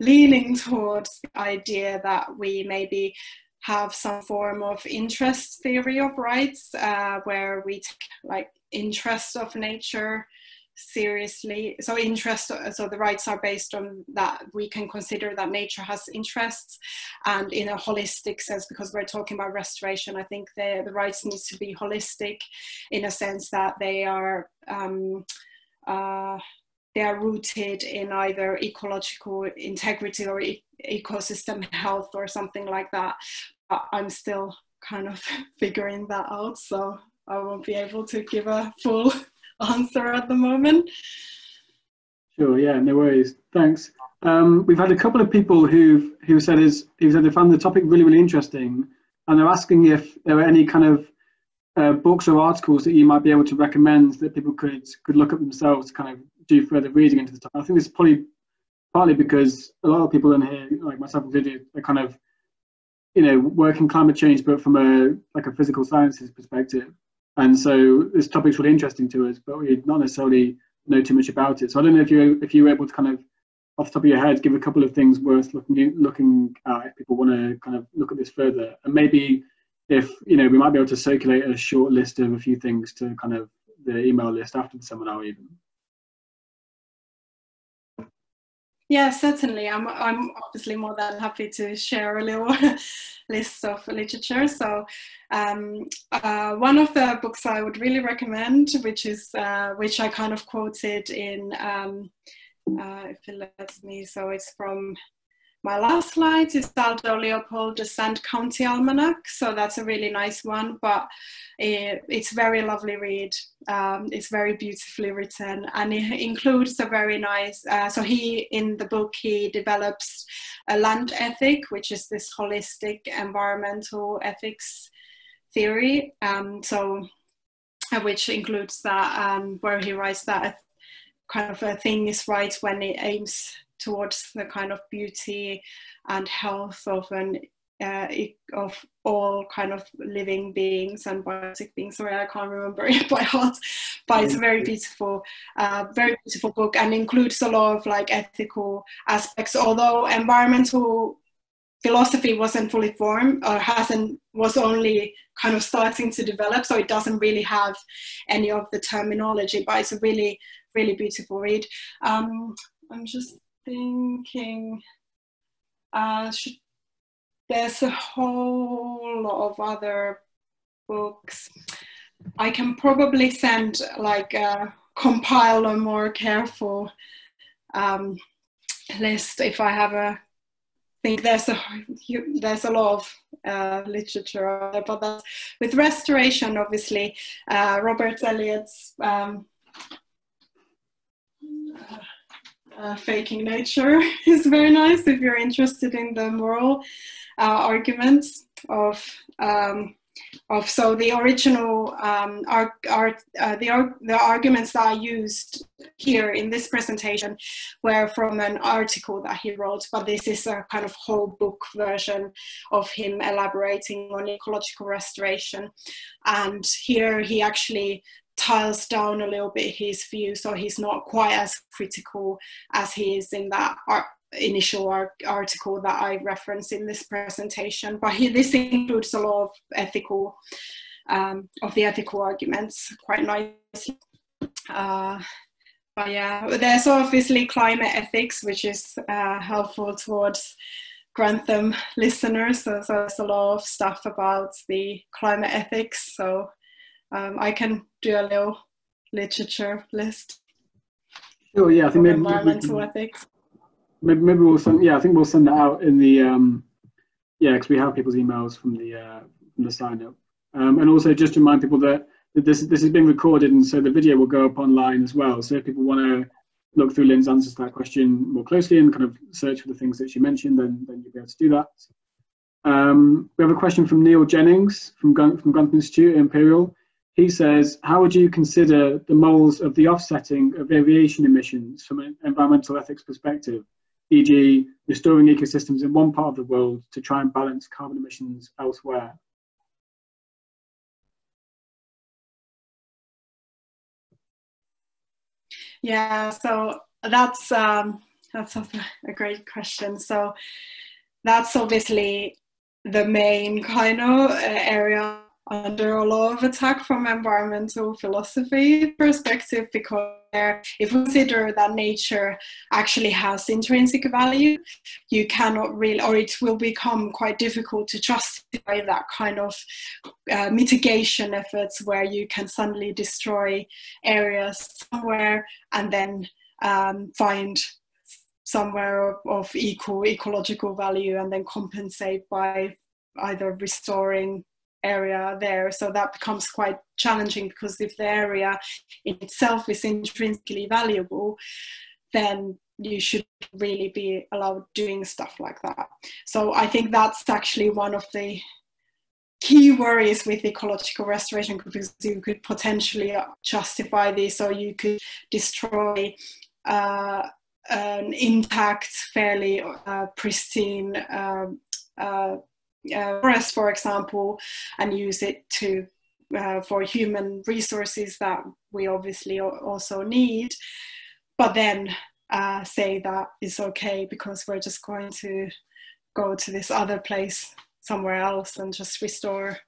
leaning towards the idea that we maybe have some form of interest theory of rights uh, where we take like interest of nature seriously so interest so the rights are based on that we can consider that nature has interests and in a holistic sense because we're talking about restoration i think the, the rights needs to be holistic in a sense that they are um, uh, they are rooted in either ecological integrity or e- ecosystem health or something like that. I'm still kind of [laughs] figuring that out, so I won't be able to give a full answer at the moment. Sure, yeah, no worries. Thanks. Um, we've had a couple of people who've who said is who said they found the topic really really interesting, and they're asking if there are any kind of uh, books or articles that you might be able to recommend that people could could look up themselves to kind of do further reading into the topic. I think this is probably partly because a lot of people in here, like myself included, are kind of you know working climate change, but from a like a physical sciences perspective, and so this topic's really interesting to us, but we not necessarily know too much about it. So I don't know if you if you were able to kind of off the top of your head give a couple of things worth looking looking at if people want to kind of look at this further, and maybe if you know we might be able to circulate a short list of a few things to kind of the email list after the seminar even. Yeah, certainly. I'm, I'm obviously more than happy to share a little [laughs] list of literature. So, um, uh, one of the books I would really recommend, which is uh, which I kind of quoted in, um, uh, if it lets me, so it's from my last slide is Aldo Leopold the Sand County Almanac, so that's a really nice one, but it, it's very lovely read. Um, it's very beautifully written and it includes a very nice, uh, so he, in the book, he develops a land ethic, which is this holistic environmental ethics theory. Um, so, uh, which includes that, um, where he writes that kind of a thing is right when it aims towards the kind of beauty and health of an uh, of all kind of living beings and biotic beings. Sorry, I can't remember [laughs] it by heart, but it's a very beautiful, uh, very beautiful book and includes a lot of like ethical aspects. Although environmental philosophy wasn't fully formed or hasn't was only kind of starting to develop, so it doesn't really have any of the terminology. But it's a really, really beautiful read. Um, I'm just thinking uh, should, there's a whole lot of other books. I can probably send like a compile a more careful um, list if I have a think there's a there's a lot of uh, literature but that's, with restoration, obviously, uh, Robert Elliot's um, uh, faking nature [laughs] is very nice if you're interested in the moral uh, arguments of um, of so the original um, are, are uh, the, the arguments that I used here in this presentation were from an article that he wrote, but this is a kind of whole book version of him elaborating on ecological restoration. And here he actually tiles down a little bit his view so he's not quite as critical as he is in that ar- initial ar- article that I referenced in this presentation. But he, this includes a lot of ethical, um, of the ethical arguments quite nicely. Uh, but yeah, there's obviously climate ethics, which is uh, helpful towards Grantham listeners. So, so there's a lot of stuff about the climate ethics. So um, I can do a little literature list. Oh yeah, I think maybe environmental maybe, ethics. Maybe, maybe we'll send. Yeah, I think we'll send that out in the. Um, yeah, because we have people's emails from the uh, from the sign up, um, and also just to remind people that, that this this is being recorded, and so the video will go up online as well. So if people want to look through Lynn's answers to that question more closely and kind of search for the things that she mentioned, then then you'll be able to do that. Um, we have a question from Neil Jennings from Gun- from Grantham Institute Imperial. He says, how would you consider the moles of the offsetting of aviation emissions from an environmental ethics perspective, e.g. restoring ecosystems in one part of the world to try and balance carbon emissions elsewhere? Yeah, so that's um, that's a, great question. So that's obviously the main kind of uh, area under a lot of attack from environmental philosophy perspective because if we consider that nature actually has intrinsic value, you cannot really, or it will become quite difficult to justify that kind of uh, mitigation efforts where you can suddenly destroy areas somewhere and then um, find somewhere of, of equal ecological value and then compensate by either restoring area there. So that becomes quite challenging because if the area in itself is intrinsically valuable then you should really be allowed doing stuff like that. So i think that's actually one of the key worries with ecological restoration because you could potentially justify this or you could destroy uh, an intact fairly uh, pristine um, uh, uh, forest, for example, and use it to uh, for human resources that we obviously also need, but then uh, say that is okay because we're just going to go to this other place somewhere else and just restore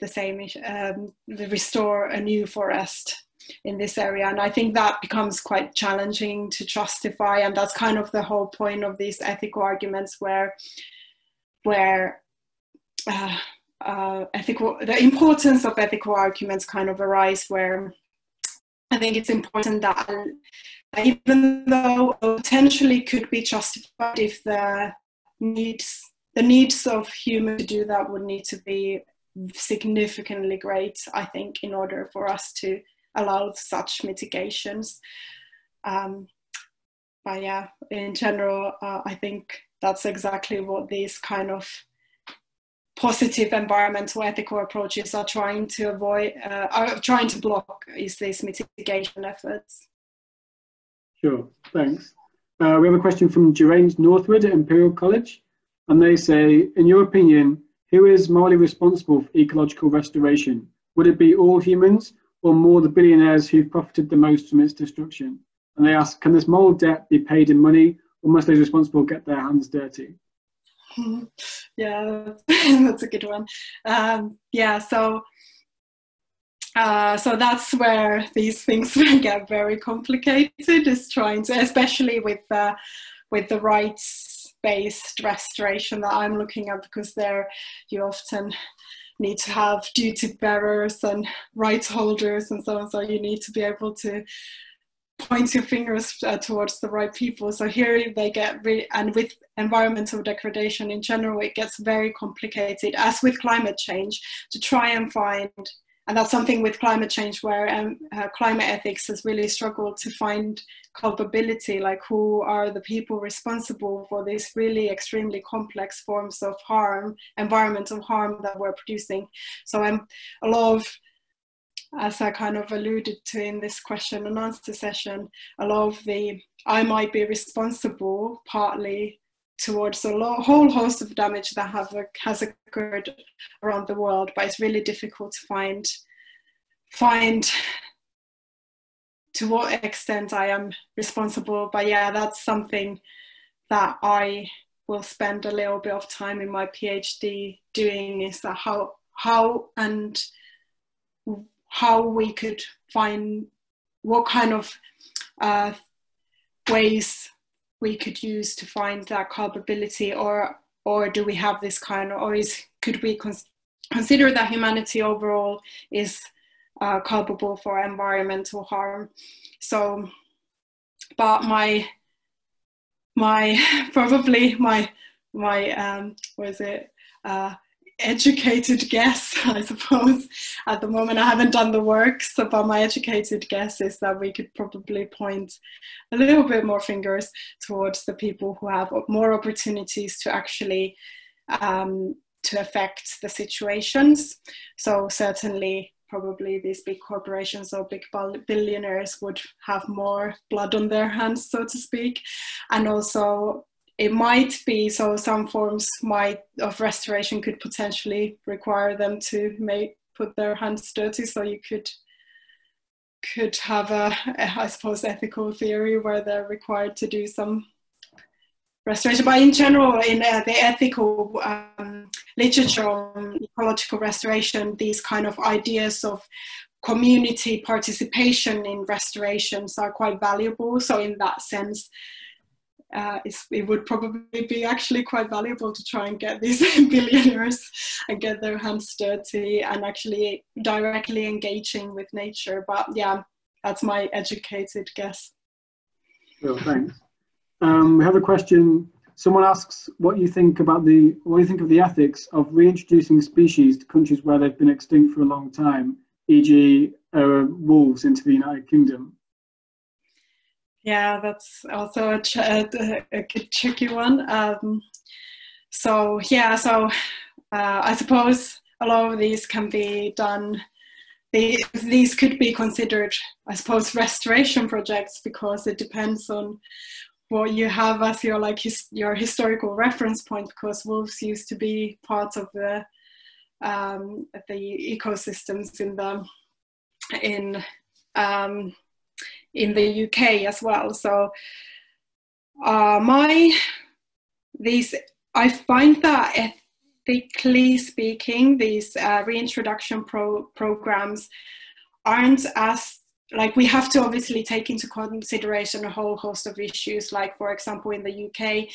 the same, um, restore a new forest in this area. And I think that becomes quite challenging to justify. And that's kind of the whole point of these ethical arguments where, where [sighs] uh, ethical, the importance of ethical arguments kind of arise where I think it's important that even though potentially could be justified if the needs the needs of humans to do that would need to be significantly great, I think, in order for us to allow such mitigations. Um, but yeah, in general, uh, I think that's exactly what these kind of positive environmental ethical approaches are trying to avoid, uh, are trying to block is these mitigation efforts. Sure, thanks. Uh, we have a question from Geraint Northwood at Imperial College, and they say, in your opinion, who is morally responsible for ecological restoration? Would it be all humans or more the billionaires who've profited the most from its destruction? And they ask, can this moral debt be paid in money or must those responsible get their hands dirty? Yeah, [laughs] that's a good one. Um, yeah, so uh, so that's where these things [laughs] get very complicated. Is trying to, especially with uh, with the rights-based restoration that I'm looking at, because there you often need to have duty bearers and rights holders and so on. So you need to be able to point your fingers uh, towards the right people. So here they get and with environmental degradation in general, it gets very complicated, as with climate change, to try and find, and that's something with climate change where um, uh, climate ethics has really struggled to find culpability, like who are the people responsible for these really extremely complex forms of harm, environmental harm that we're producing. So um, a lot of as I kind of alluded to in this question and answer session, a lot of the I might be responsible partly towards a lo- whole host of damage that have has occurred around the world, but it's really difficult to find find to what extent I am responsible. But yeah, that's something that I will spend a little bit of time in my PhD doing is that how how and how we could find what kind of uh, ways we could use to find that culpability or or do we have this kind of or is could we cons- consider that humanity overall is uh, culpable for environmental harm? So but my my [laughs] probably my my um was it? Uh educated guess, [laughs] I suppose. At the moment, I haven't done the work, so but my educated guess is that we could probably point a little bit more fingers towards the people who have more opportunities to actually um, to affect the situations. So certainly, probably these big corporations or big billionaires would have more blood on their hands, so to speak, and also it might be so some forms might of restoration could potentially require them to make put their hands dirty. So you could could have a, I suppose ethical theory where they're required to do some restoration. But in general in uh, the ethical um, literature on ecological restoration these kind of ideas of community participation in restorations are quite valuable. So in that sense uh, it would probably be actually quite valuable to try and get these [laughs] billionaires and get their hands dirty and actually directly engaging with nature. But yeah, that's my educated guess. Sure, thanks. Um, we have a question. Someone asks what you think about the what you think of the ethics of reintroducing species to countries where they've been extinct for a long time, e.g., uh, wolves into the United Kingdom. Yeah, that's also a, ch- a, a tricky one. Um, so yeah, so uh, I suppose a lot of these can be done. These could be considered, I suppose, restoration projects because it depends on what you have as your like his, your historical reference point because wolves used to be part of the um, the ecosystems in the in um, in the UK as well. So uh, my these I find that ethically speaking, these uh, reintroduction pro- programs aren't as like we have to obviously take into consideration a whole host of issues like for example in the uk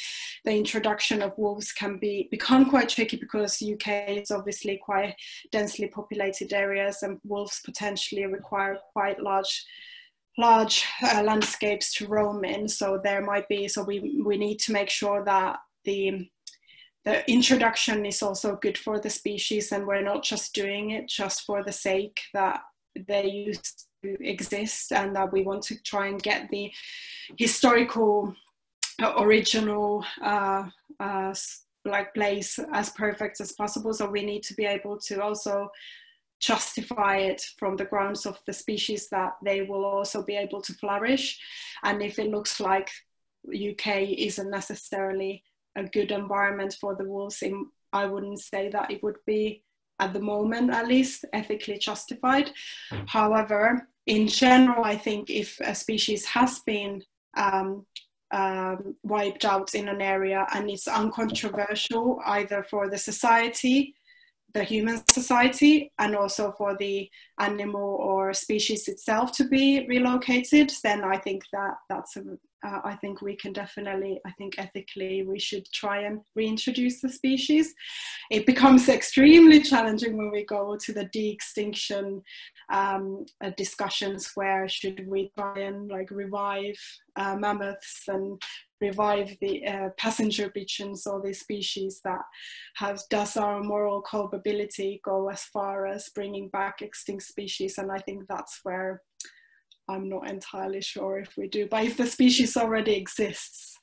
the introduction of wolves can be become quite tricky because uk is obviously quite densely populated areas and wolves potentially require quite large large uh, landscapes to roam in. So there might be so we we need to make sure that the the introduction is also good for the species and we're not just doing it just for the sake that they used to exist and that we want to try and get the historical uh, original uh, uh, like place as perfect as possible. So we need to be able to also justify it from the grounds of the species that they will also be able to flourish and if it looks like uk isn't necessarily a good environment for the wolves i wouldn't say that it would be at the moment at least ethically justified. However, in general, I think if a species has been um, um, wiped out in an area and it's uncontroversial either for the society, the human society, and also for the animal or species itself to be relocated, then I think that that's a, uh, I think we can definitely, I think ethically, we should try and reintroduce the species. It becomes extremely challenging when we go to the de-extinction um, uh, discussions where should we try and like revive uh, mammoths and revive the uh, passenger pigeons or the species that have does our moral culpability go as far as bringing back extinct species and i think that's where I'm not entirely sure if we do. But if the species already exists,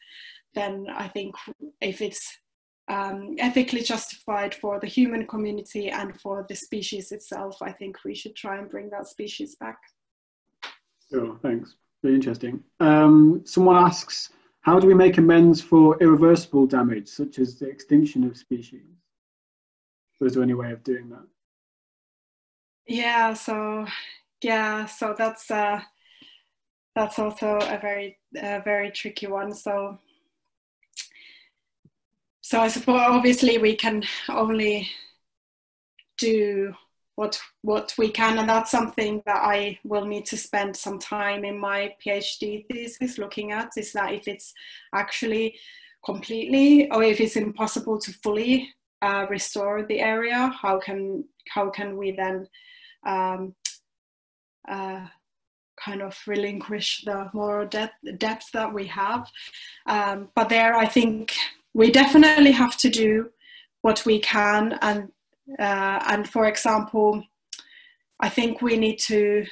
then I think if it's um, ethically justified for the human community and for the species itself, I think we should try and bring that species back. Sure, thanks. Very interesting. Um, someone asks, how do we make amends for irreversible damage, such as the extinction of species? Is there any way of doing that? Yeah, so yeah, so that's uh, that's also a very very tricky one. So so I suppose obviously we can only do what what we can, and that's something that I will need to spend some time in my PhD thesis looking at. Is that if it's actually completely, or if it's impossible to fully uh, restore the area, how can how can we then um, uh, kind of relinquish the moral depth, depth that we have. Um, but there, I think we definitely have to do what we can. And uh, and for example, I think we need to,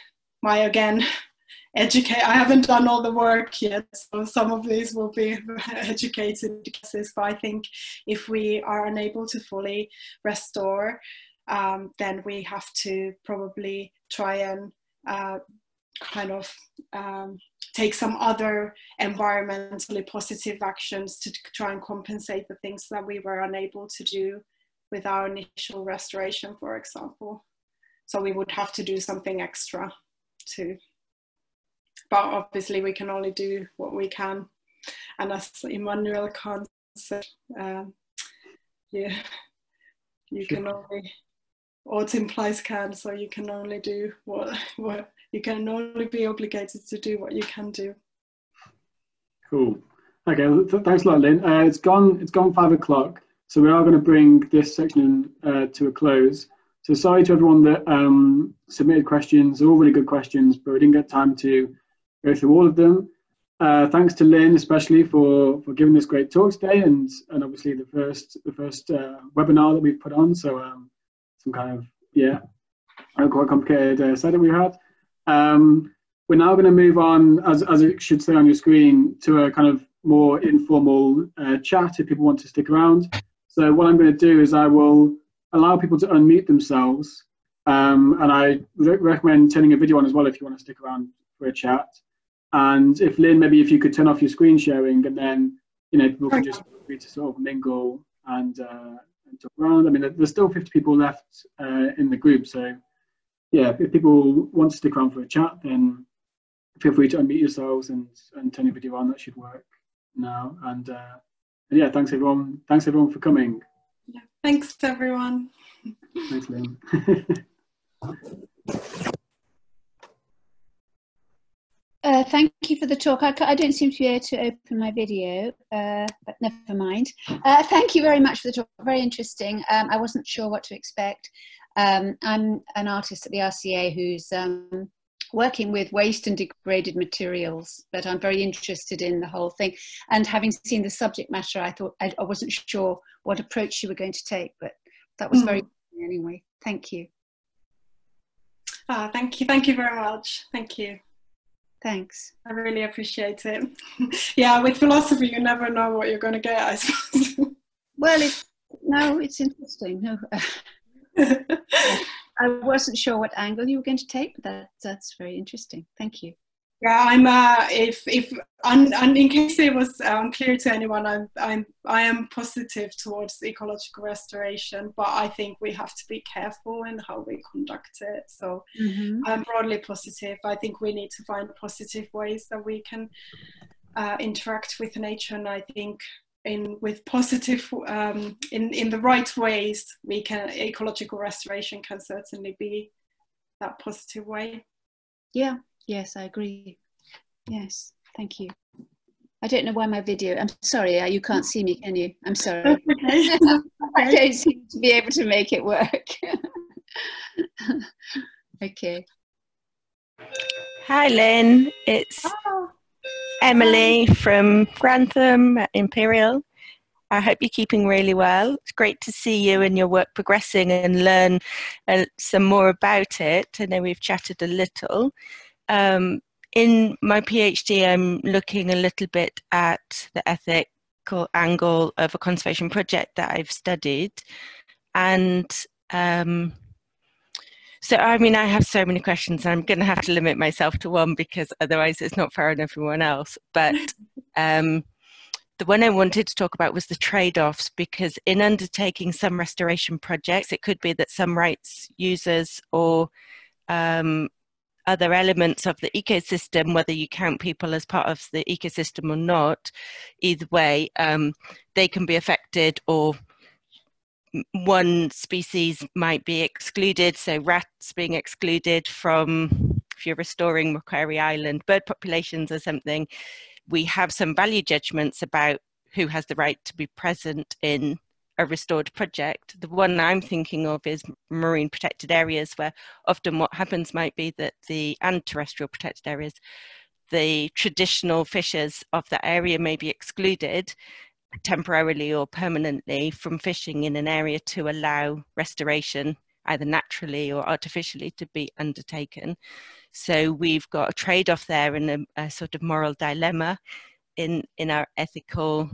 my again, [laughs] educate. I haven't done all the work yet, so some of these will be [laughs] educated guesses. But I think if we are unable to fully restore, um, then we have to probably try and uh, kind of um, take some other environmentally positive actions to try and compensate the things that we were unable to do with our initial restoration, for example. So we would have to do something extra too. But obviously, we can only do what we can. And as Immanuel Kant said, um, yeah, you can only, ought implies can, so you can only do what, what you can only be obligated to do what you can do. Cool. Okay, thanks a lot, Lynn. Uh, it's gone. It's gone five o'clock, so we are going to bring this section uh, to a close. So sorry to everyone that um, submitted questions. All really good questions, but we didn't get time to go through all of them. uh, thanks to Lynn especially for, for giving this great talk today and, and obviously the first the first uh, webinar that we've put on. So um, some kind of, yeah, quite complicated uh, setup we had. Um, we're now going to move on, as, as it should say on your screen, to a kind of more informal uh, chat if people want to stick around. So what I'm going to do is I will allow people to unmute themselves um, and I re recommend turning a video on as well if you want to stick around for a chat. And if Lynn, maybe if you could turn off your screen sharing, and then you know people can just free to sort of mingle and, uh, and talk around. I mean, there's still 50 people left uh, in the group, so yeah, if people want to stick around for a chat, then feel free to unmute yourselves and, and turn your video on. That should work now. And, uh, and yeah, thanks everyone. Thanks everyone for coming. Yeah, thanks everyone. Thanks, Lynn. [laughs] Uh, thank you for the talk. I, I, don't seem to be able to open my video, uh, but never mind. Uh, thank you very much for the talk. Very interesting. Um, I wasn't sure what to expect. Um, I'm an artist at the RCA who's um, working with waste and degraded materials, but I'm very interested in the whole thing. And having seen the subject matter, I thought I, I wasn't sure what approach you were going to take, but that was mm. very anyway. Thank you. Ah, thank you. Thank you very much. Thank you. Thanks. I really appreciate it. [laughs] yeah, with philosophy, you never know what you're going to get, I suppose. [laughs] well, it, no, it's interesting. No. [laughs] [laughs] I wasn't sure what angle you were going to take, but that, that's very interesting. Thank you. Yeah, I'm. Uh, if if and, and in case it was unclear um, to anyone, I'm I'm I am positive towards ecological restoration, but I think we have to be careful in how we conduct it. So mm-hmm. I'm broadly positive. I think we need to find positive ways that we can uh, interact with nature, and I think in with positive um, in in the right ways, we can ecological restoration can certainly be that positive way. Yeah, Yes, I agree. Yes, thank you. I don't know why my video, I'm sorry, uh, you can't see me, can you? I'm sorry. Okay. [laughs] I don't seem to be able to make it work. [laughs] okay. Hi, Lynn. It's oh. Emily from Grantham Imperial. I hope you're keeping really well. It's great to see you and your work progressing and learn uh, some more about it. I know we've chatted a little um, in my PhD, I'm looking a little bit at the ethical angle of a conservation project that I've studied. And um, so, I mean, I have so many questions. I'm going to have to limit myself to one because otherwise it's not fair on everyone else. But [laughs] um, the one I wanted to talk about was the trade offs because in undertaking some restoration projects, it could be that some rights users or um, other elements of the ecosystem, whether you count people as part of the ecosystem or not, either way, um, they can be affected or one species might be excluded, so rats being excluded from, if you're restoring Macquarie Island, bird populations or something, we have some value judgments about who has the right to be present in a restored project. The one I'm thinking of is marine protected areas, where often what happens might be that the and terrestrial protected areas, the traditional fishers of that area may be excluded temporarily or permanently from fishing in an area to allow restoration either naturally or artificially to be undertaken. So we've got a trade-off there and a, a sort of moral dilemma in in our ethical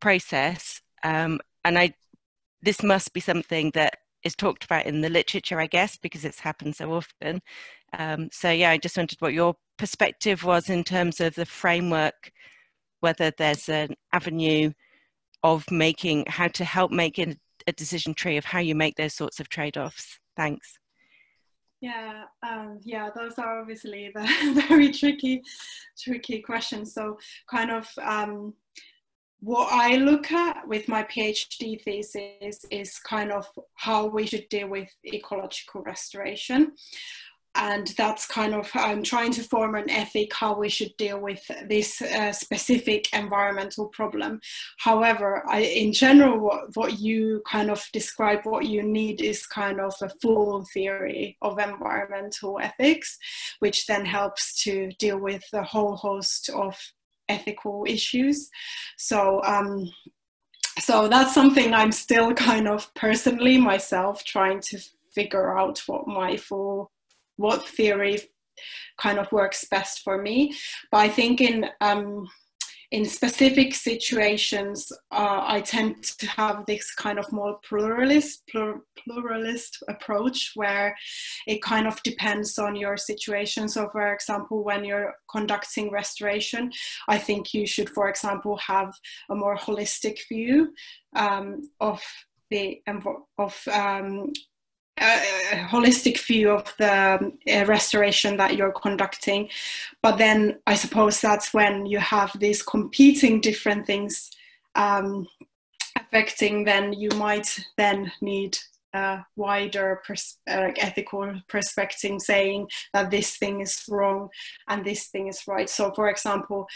process um, and I this must be something that is talked about in the literature, I guess, because it's happened so often. Um, so yeah, I just wondered what your perspective was in terms of the framework, whether there's an avenue of making how to help make a, a decision tree of how you make those sorts of trade-offs. Thanks. Yeah, um, yeah, those are obviously the [laughs] very tricky, tricky questions. So, kind of um, what I look at with my PhD thesis is kind of how we should deal with ecological restoration. And that's kind of i'm trying to form an ethic how we should deal with this uh, specific environmental problem. However I, in general what, what you kind of describe what you need is kind of a full theory of environmental ethics which then helps to deal with the whole host of ethical issues. So um, so that's something i'm still kind of personally myself trying to figure out what my full what theory kind of works best for me. But I think in um, in specific situations, uh, I tend to have this kind of more pluralist plur, pluralist approach where it kind of depends on your situation. So, for example, when you're conducting restoration, I think you should, for example, have a more holistic view um, of the of um, a, holistic view of the uh, restoration that you're conducting. But then I suppose that's when you have these competing different things um, affecting, then you might then need a wider pers- uh, ethical perspective saying that this thing is wrong and this thing is right. So, for example,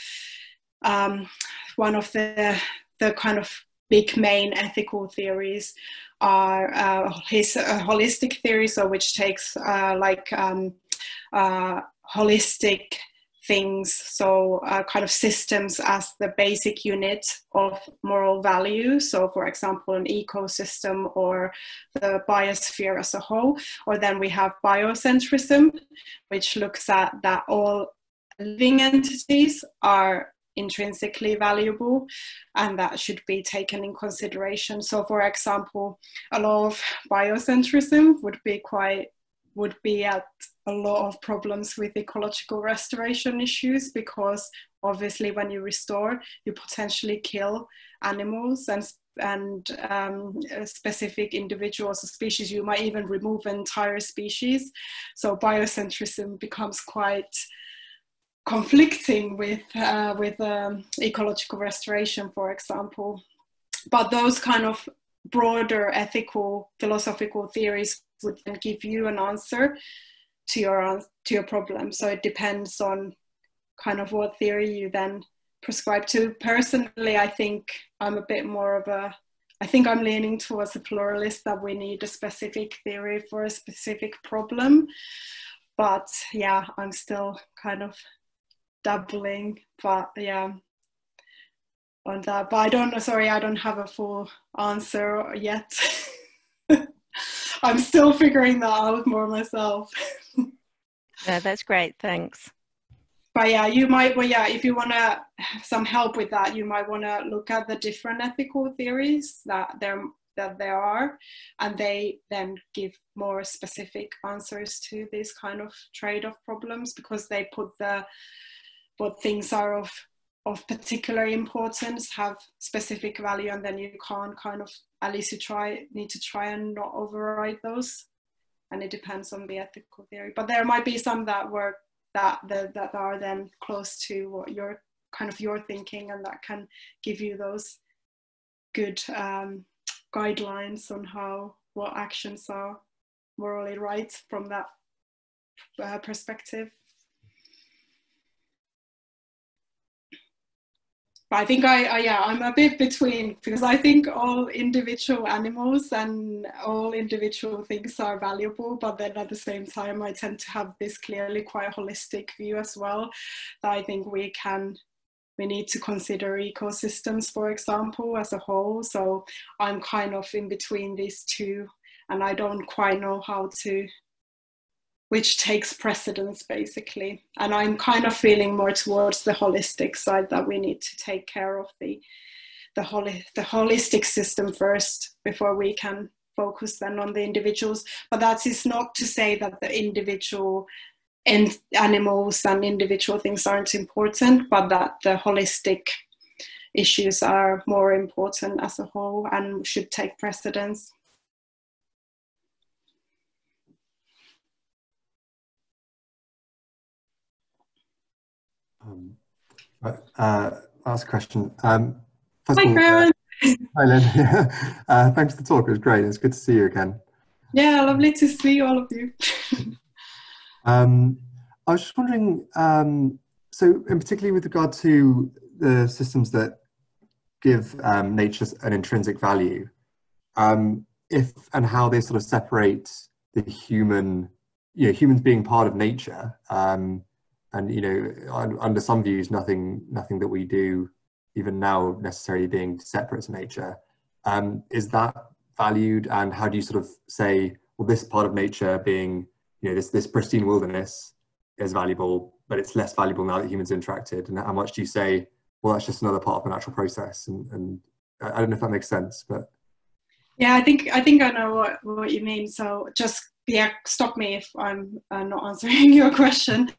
um, one of the the kind of big main ethical theories are uh, his uh, holistic theory, so which takes uh, like um, uh, holistic things, so uh, kind of systems as the basic unit of moral value. So, for example, an ecosystem or the biosphere as a whole. Or then we have biocentrism, which looks at that all living entities are intrinsically valuable and that should be taken in consideration. So for example, a lot of biocentrism would be quite would be at a lot of problems with ecological restoration issues because obviously when you restore you potentially kill animals and and um, specific individuals or species you might even remove entire species so biocentrism becomes quite conflicting with uh, with um, ecological restoration, for example. But those kind of broader ethical philosophical theories would then give you an answer to your to your problem. So it depends on kind of what theory you then prescribe to. Personally, I think I'm a bit more of a I think I'm leaning towards a pluralist that we need a specific theory for a specific problem. But yeah, I'm still kind of dabbling, but yeah, on that. Uh, but I don't know. Sorry, I don't have a full answer yet. [laughs] I'm still figuring that out more myself. yeah, that's great. Thanks. But yeah, you might. Well, yeah, if you want to have some help with that, you might want to look at the different ethical theories that there that there are, and they then give more specific answers to these kind of trade-off problems because they put the what things are of of particular importance have specific value and then you can't kind of at least you try need to try and not override those. And it depends on the ethical theory. But there might be some that work that that, that are then close to what your kind of your thinking and that can give you those good um, guidelines on how what actions are morally right from that uh, perspective But I think I, I, yeah I'm a bit between because I think all individual animals and all individual things are valuable, but then at the same time I tend to have this clearly quite holistic view as well that I think we can we need to consider ecosystems for example as a whole. So I'm kind of in between these two and I don't quite know how to which takes precedence basically. And I'm kind of feeling more towards the holistic side that we need to take care of the the, holi- the holistic system first before we can focus then on the individuals. But that is not to say that the individual animals and individual things aren't important, but that the holistic issues are more important as a whole and should take precedence. Um, uh, last question. Um, first hi, Karen. Uh, hi, Lynn. [laughs] uh, thanks for the talk. It was great. It's good to see you again. Yeah, lovely to see all of you. [laughs] Um, I was just wondering, um, so in particularly with regard to the systems that give um, nature an intrinsic value, um, if and how they sort of separate the human, you know, humans being part of nature, um, and you know, under some views, nothing, nothing that we do, even now, necessarily being separate to nature. Um, is that valued, and how do you sort of say, well, this part of nature being, you know, this this pristine wilderness is valuable, but it's less valuable now that humans interacted, and how much do you say, well, that's just another part of the natural process, and, and I don't know if that makes sense, but yeah, I think I think I know what, what you mean. So just yeah, stop me if I'm uh, not answering [laughs] your question.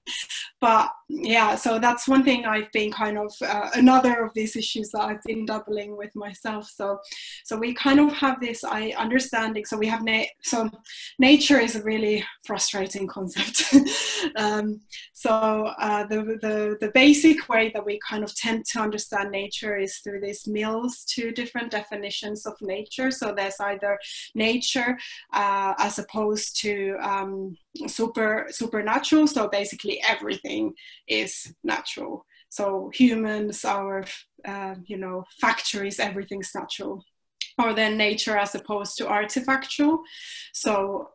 But yeah, so that's one thing I've been kind of uh, another of these issues that I've been doubling with myself. So, so we kind of have this I understanding. So we have na- so nature is a really frustrating concept. [laughs] um, so uh, the, the the basic way that we kind of tend to understand nature is through these Mill's, two different definitions of nature. So there's either nature uh, as opposed to um, super supernatural. So basically everything is natural. So humans, our uh, you know factories, everything's natural. Or then nature as opposed to artifactual. So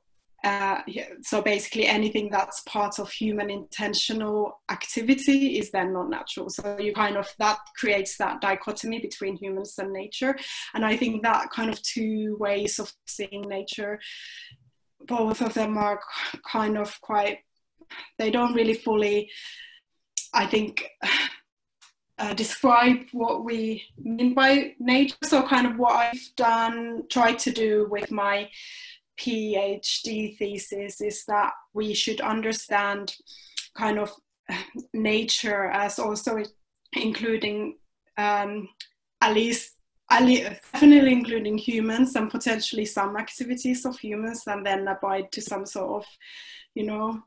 uh, so basically anything that's part of human intentional activity is then not natural so you kind of that creates that dichotomy between humans and nature and i think that kind of two ways of seeing nature both of them are kind of quite they don't really fully i think [sighs] uh, describe what we mean by nature. So kind of what i've done tried to do with my phd thesis is that we should understand kind of [sighs] nature as also including um, at least definitely including humans and potentially some activities of humans and then abide to some sort of you know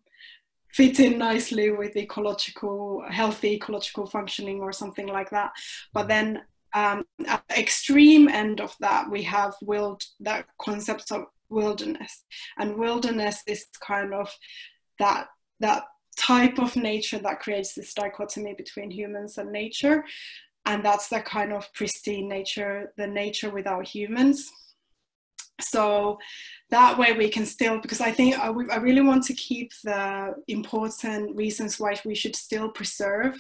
fit in nicely with ecological healthy ecological functioning or something like that. But then um, at the extreme end of that we have wild that concept of wilderness. And wilderness is kind of that that type of nature that creates this dichotomy between humans and nature and that's the kind of pristine nature the nature without humans. So that way we can still because i think I, I, really want to keep the important reasons why we should still preserve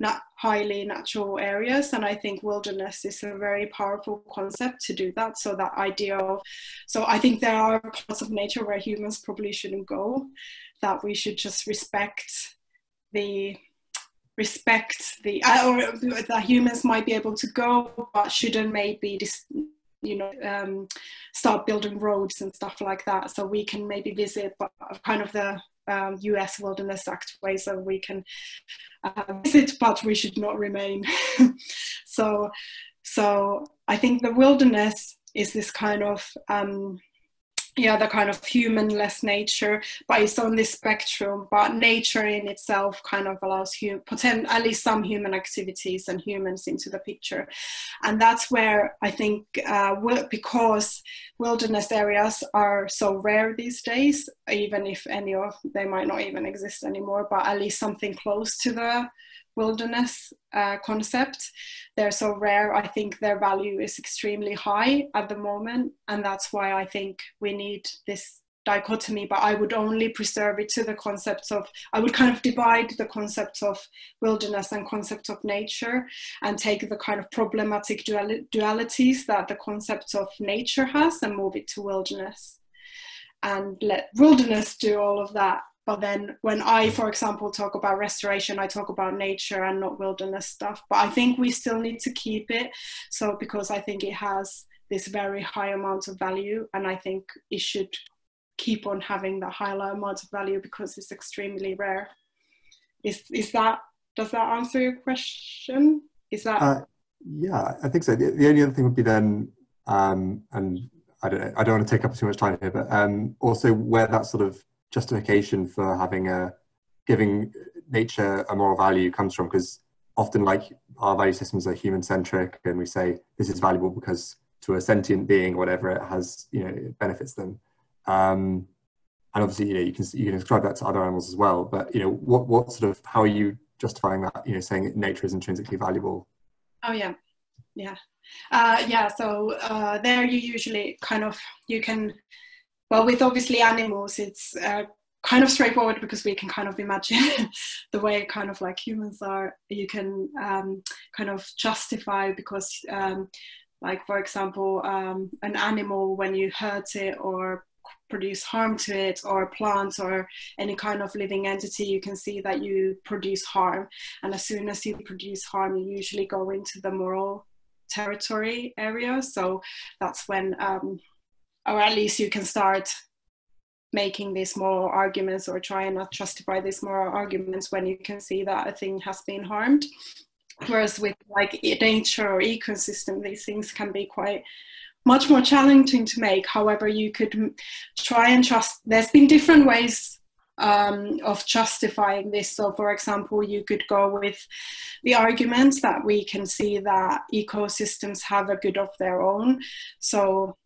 not highly natural areas. And i think wilderness is a very powerful concept to do that. So that idea of so i think there are parts of nature where humans probably shouldn't go that we should just respect the respect the uh, or that humans might be able to go but shouldn't maybe dis, you know um, start building roads and stuff like that. So we can maybe visit but kind of the um, US Wilderness Act way so we can uh, visit but we should not remain. [laughs] So so I think the wilderness is this kind of um, yeah the kind of humanless nature but it's on this spectrum but nature in itself kind of allows hum- potent- at least some human activities and humans into the picture. And that's where i think uh, because wilderness areas are so rare these days even if any of they might not even exist anymore but at least something close to the wilderness uh, concept. They're so rare. I think their value is extremely high at the moment, and that's why I think we need this dichotomy. But I would only preserve it to the concepts of. I would kind of divide the concepts of wilderness and concept of nature, and take the kind of problematic dual- dualities that the concept of nature has, and move it to wilderness, and let wilderness do all of that but then when i for example talk about restoration i talk about nature and not wilderness stuff. But i think we still need to keep it. So because i think it has this very high amount of value and i think it should keep on having that high amount of value because it's extremely rare. Is is that does that answer your question? Is that uh, yeah i think so. The, the, only other thing would be then um, and I don't, I don't want to take up too much time here, but um, also where that sort of justification for having a giving nature a moral value comes from because often like our value systems are human centric and we say this is valuable because to a sentient being whatever it has you know it benefits them um, and obviously, you know, you can you can ascribe that to other animals as well. But you know, what what sort of how are you justifying that? You know, saying nature is intrinsically valuable. Oh yeah, yeah, uh, yeah. So uh, there, you usually kind of you can, well, with obviously animals, it's uh, kind of straightforward because we can kind of imagine [laughs] the way kind of like humans are. You can um, kind of justify because. Um, like for example um, an animal when you hurt it or produce harm to it or plants or any kind of living entity you can see that you produce harm and as soon as you produce harm you usually go into the moral territory area so that's when um, or at least you can start making these moral arguments or try and not justify these moral arguments when you can see that a thing has been harmed whereas with like nature or ecosystem these things can be quite much more challenging to make. However, you could try and trust. There's been different ways um, of justifying this. So, for example, you could go with the arguments that we can see that ecosystems have a good of their own. So,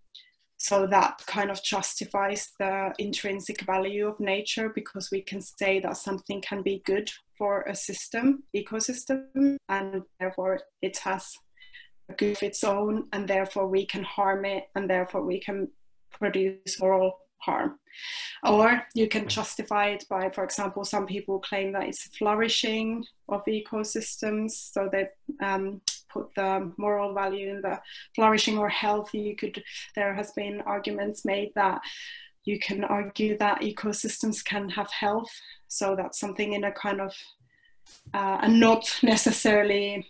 so that kind of justifies the intrinsic value of nature because we can say that something can be good for a system, ecosystem, and therefore it has a good of its own and therefore we can harm it and therefore we can produce moral harm. Or you can justify it by, for example, some people claim that it's flourishing of ecosystems, so that um, put the moral value in the flourishing or health you could. There has been arguments made that you can argue that ecosystems can have health, so that's something in a kind of uh, and not necessarily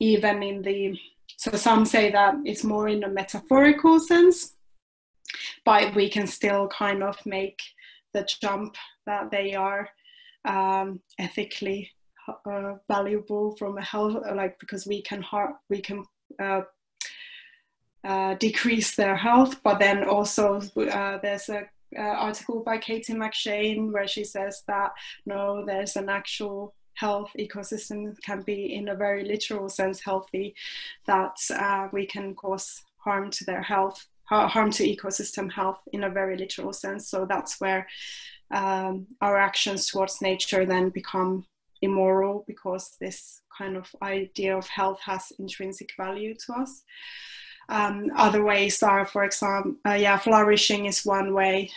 even in the so some say that it's more in a metaphorical sense, but we can still kind of make the jump that they are um, ethically uh, valuable from a health, like because we can har- we can uh, uh, decrease their health, but then also uh, there's a uh, article by Katie McShane where she says that no, there's an actual health ecosystem can be in a very literal sense healthy that uh, we can cause harm to their health harm to ecosystem health in a very literal sense. So that's where um, our actions towards nature then become immoral because this kind of idea of health has intrinsic value to us. Um, other ways are for example uh, yeah flourishing is one way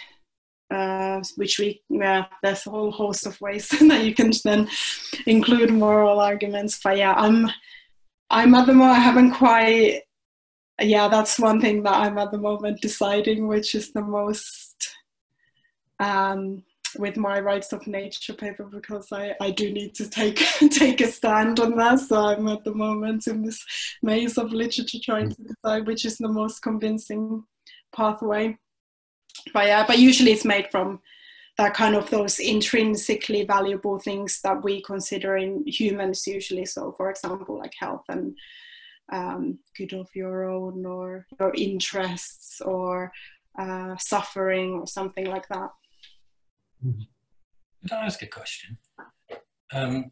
uh, which we yeah there's a whole host of ways [laughs] that you can then include moral arguments. But yeah i'm i'm at the moment i haven't quite yeah that's one thing that i'm at the moment deciding which is the most um, with my rights of nature paper because I, I do need to take [laughs] take a stand on that so i'm at the moment in this maze of literature trying to decide which is the most convincing pathway but yeah, but usually it's made from that kind of those intrinsically valuable things that we consider in humans usually. So, for example, like health and um, good of your own, or your interests, or uh, suffering, or something like that. Could I ask a question? Um,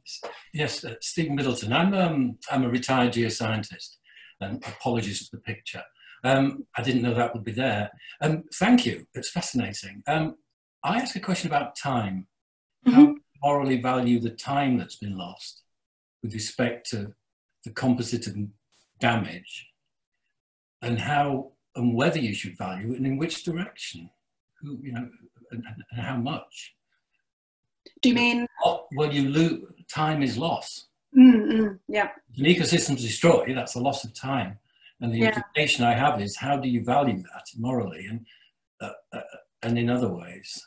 yes, uh, Stephen Middleton. I'm um, I'm a retired geoscientist. And apologies for the picture. Um, I didn't know that would be there. Um, thank you. It's fascinating. Um, I ask a question about time. Mm-hmm. How morally value the time that's been lost with respect to the composite of damage, and how and whether you should value it, and in which direction, Who, you know, and, and how much. Do you mean? Oh, well, you lose. Time is loss. Mm-hmm. Yeah. An ecosystem's destroyed. That's a loss of time. And the yeah. implication I have is how do you value that morally and, uh, uh, and in other ways?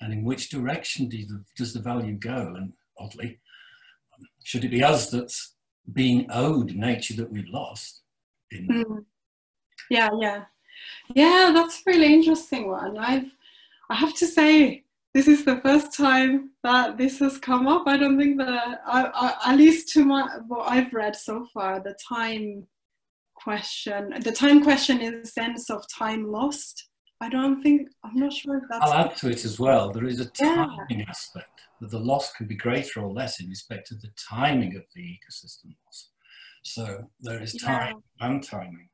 And in which direction do you, does the value go? And oddly, should it be us that's being owed nature that we've lost? In- mm. Yeah, yeah. Yeah, that's a really interesting one. I've, I have to say, this is the first time that this has come up. I don't think that, I, I, at least to my, what I've read so far, the time question, the time question in the sense of time lost. I don't think, I'm not sure if that's. I'll add to it as well. There is a timing yeah. aspect that the loss can be greater or less in respect to the timing of the ecosystem loss. So there is time yeah. and timing.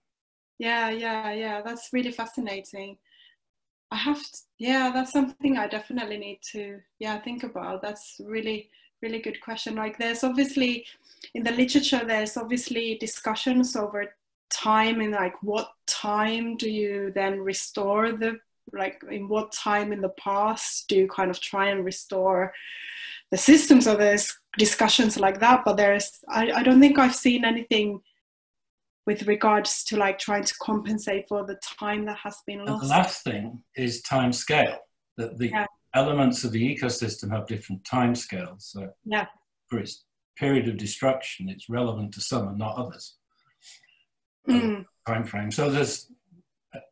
Yeah, yeah, yeah. That's really fascinating. I have to, yeah, that's something I definitely need to yeah think about. That's really really good question. Like there's obviously in the literature there's obviously discussions over time and like what time do you then restore the like in what time in the past do you kind of try and restore the systems of there's discussions like that but there's I, I don't think I've seen anything with regards to like trying to compensate for the time that has been lost. And the last thing is time scale. That the yeah. elements of the ecosystem have different time scales. So yeah. for its period of destruction, it's relevant to some and not others. Mm. Time frame. So there's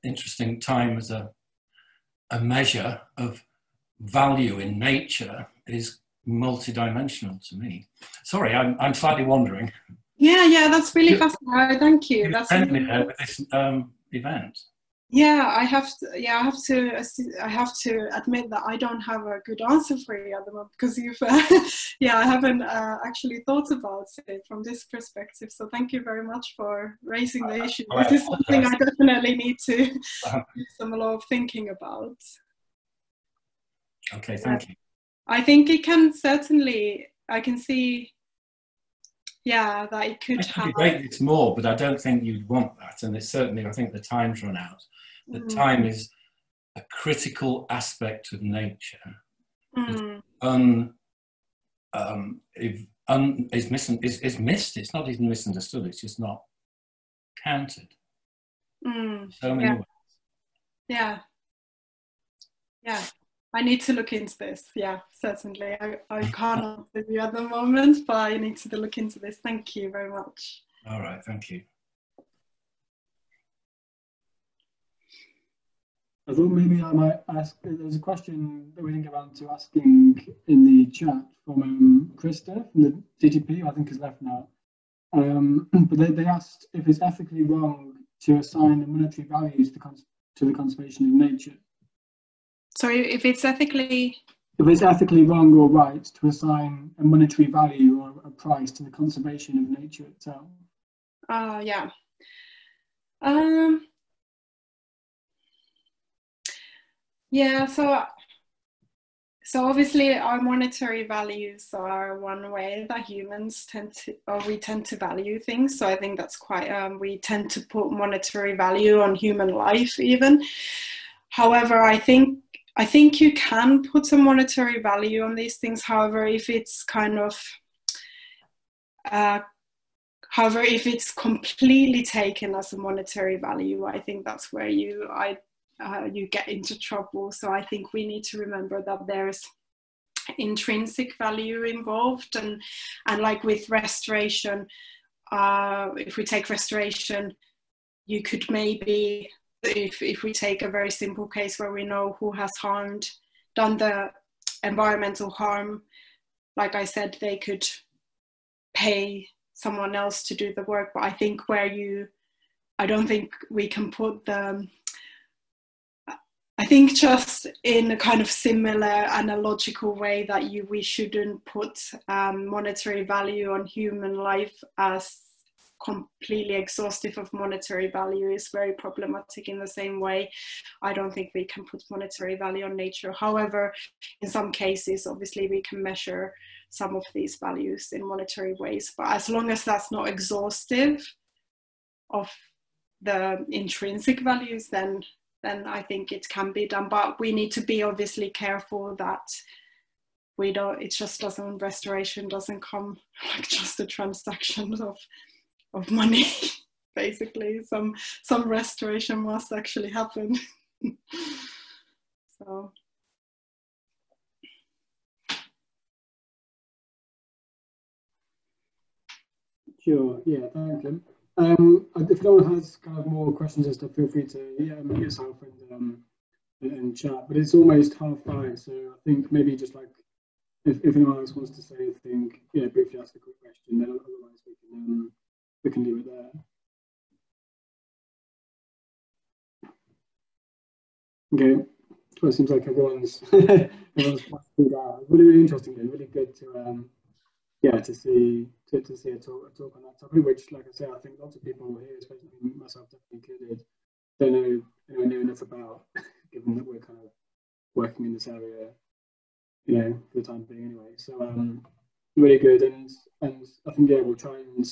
interesting time as a a measure of value in nature is multidimensional to me. Sorry, I'm I'm slightly wandering. Yeah, yeah, that's really you, fascinating. Thank you. That's really with this um, event. Yeah, I have to. Yeah, I have to. I have to admit that I don't have a good answer for you at the moment because you've. Uh, [laughs] yeah, I haven't uh, actually thought about it from this perspective. So thank you very much for raising the issue. This is something I definitely need to uh-huh. [laughs] do some a lot of thinking about. Okay, thank you. I think it can certainly. I can see yeah, that it could have. Great, it's more, but I don't think you'd want that. And it's certainly, I think the time's run out. The mm. time is a critical aspect of nature. Mm. Un, um, if, un, is, mis- is, is missed. It's not even misunderstood. It's just not counted. Mm. So many yeah. ways. Yeah. Yeah. I need to look into this. Yeah, certainly. I, I can't answer you at the other moment, but I need to look into this. Thank you very much. All right, thank you. I thought maybe I might ask. There's a question that we didn't get around to asking in the chat from um, Krista from the DTP, I think is left now. Um, [clears throat] but they, they asked if it's ethically wrong to assign the monetary values to, to the conservation of nature. Sorry, if it's ethically. If it's ethically wrong or right to assign a monetary value or a price to the conservation of nature itself. Uh, yeah. Um, yeah, so so obviously our monetary values are one way that humans tend to or we tend to value things so i think that's quite um, we tend to put monetary value on human life even however i think I think you can put a monetary value on these things. However, if it's kind of, uh, however, if it's completely taken as a monetary value, I think that's where you I uh, you get into trouble. So I think we need to remember that there's intrinsic value involved, and and like with restoration, uh, if we take restoration, you could maybe if, if we take a very simple case where we know who has harmed, done the environmental harm, like I said, they could pay someone else to do the work. But I think where you, I don't think we can put the, I think just in a kind of similar analogical way that you we shouldn't put um, monetary value on human life as completely exhaustive of monetary value is very problematic in the same way. I don't think we can put monetary value on nature. However, in some cases, obviously, we can measure some of these values in monetary ways. But as long as that's not exhaustive of the intrinsic values, then then I think it can be done. But we need to be obviously careful that we don't it just doesn't restoration doesn't come [laughs] like just a transaction of of money [laughs] basically some some restoration must actually happen [laughs] so Sure. Yeah. Thank you. Um, if no one has kind of more questions and stuff, feel free to yeah, mute yourself and um, and chat. But it's almost half five, so I think maybe just like if, if anyone else wants to say anything, yeah, briefly ask a quick question. Then otherwise we can um, we can leave it there. Okay, well, it seems like everyone's [laughs] everyone's through that. Really, really interesting. And really good to um, yeah, to see to, to see a talk, a talk on that topic, which, like I say, I think lots of people here, especially myself definitely included, don't know anywhere near enough about, [laughs] given that we're kind of working in this area, you know, for the time being anyway. So um, really good, and and I think yeah, we'll try and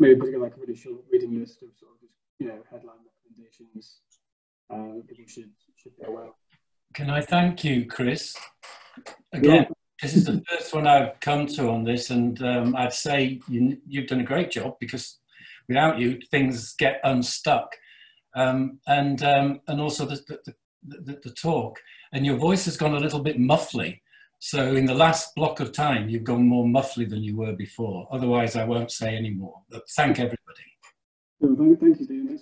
maybe put together like a really short reading list of sort of just you know headline recommendations uh, people should should be aware. Can I thank you, Chris? Again, yeah. this is the first one I've come to on this, and um, I'd say you, you've done a great job because without you, things get unstuck. Um, and um, and also the the, the, the, talk. And your voice has gone a little bit muffly. So in the last block of time, you've gone more muffly than you were before. Otherwise, I won't say any more. But thank everybody. thank, you, Stephen.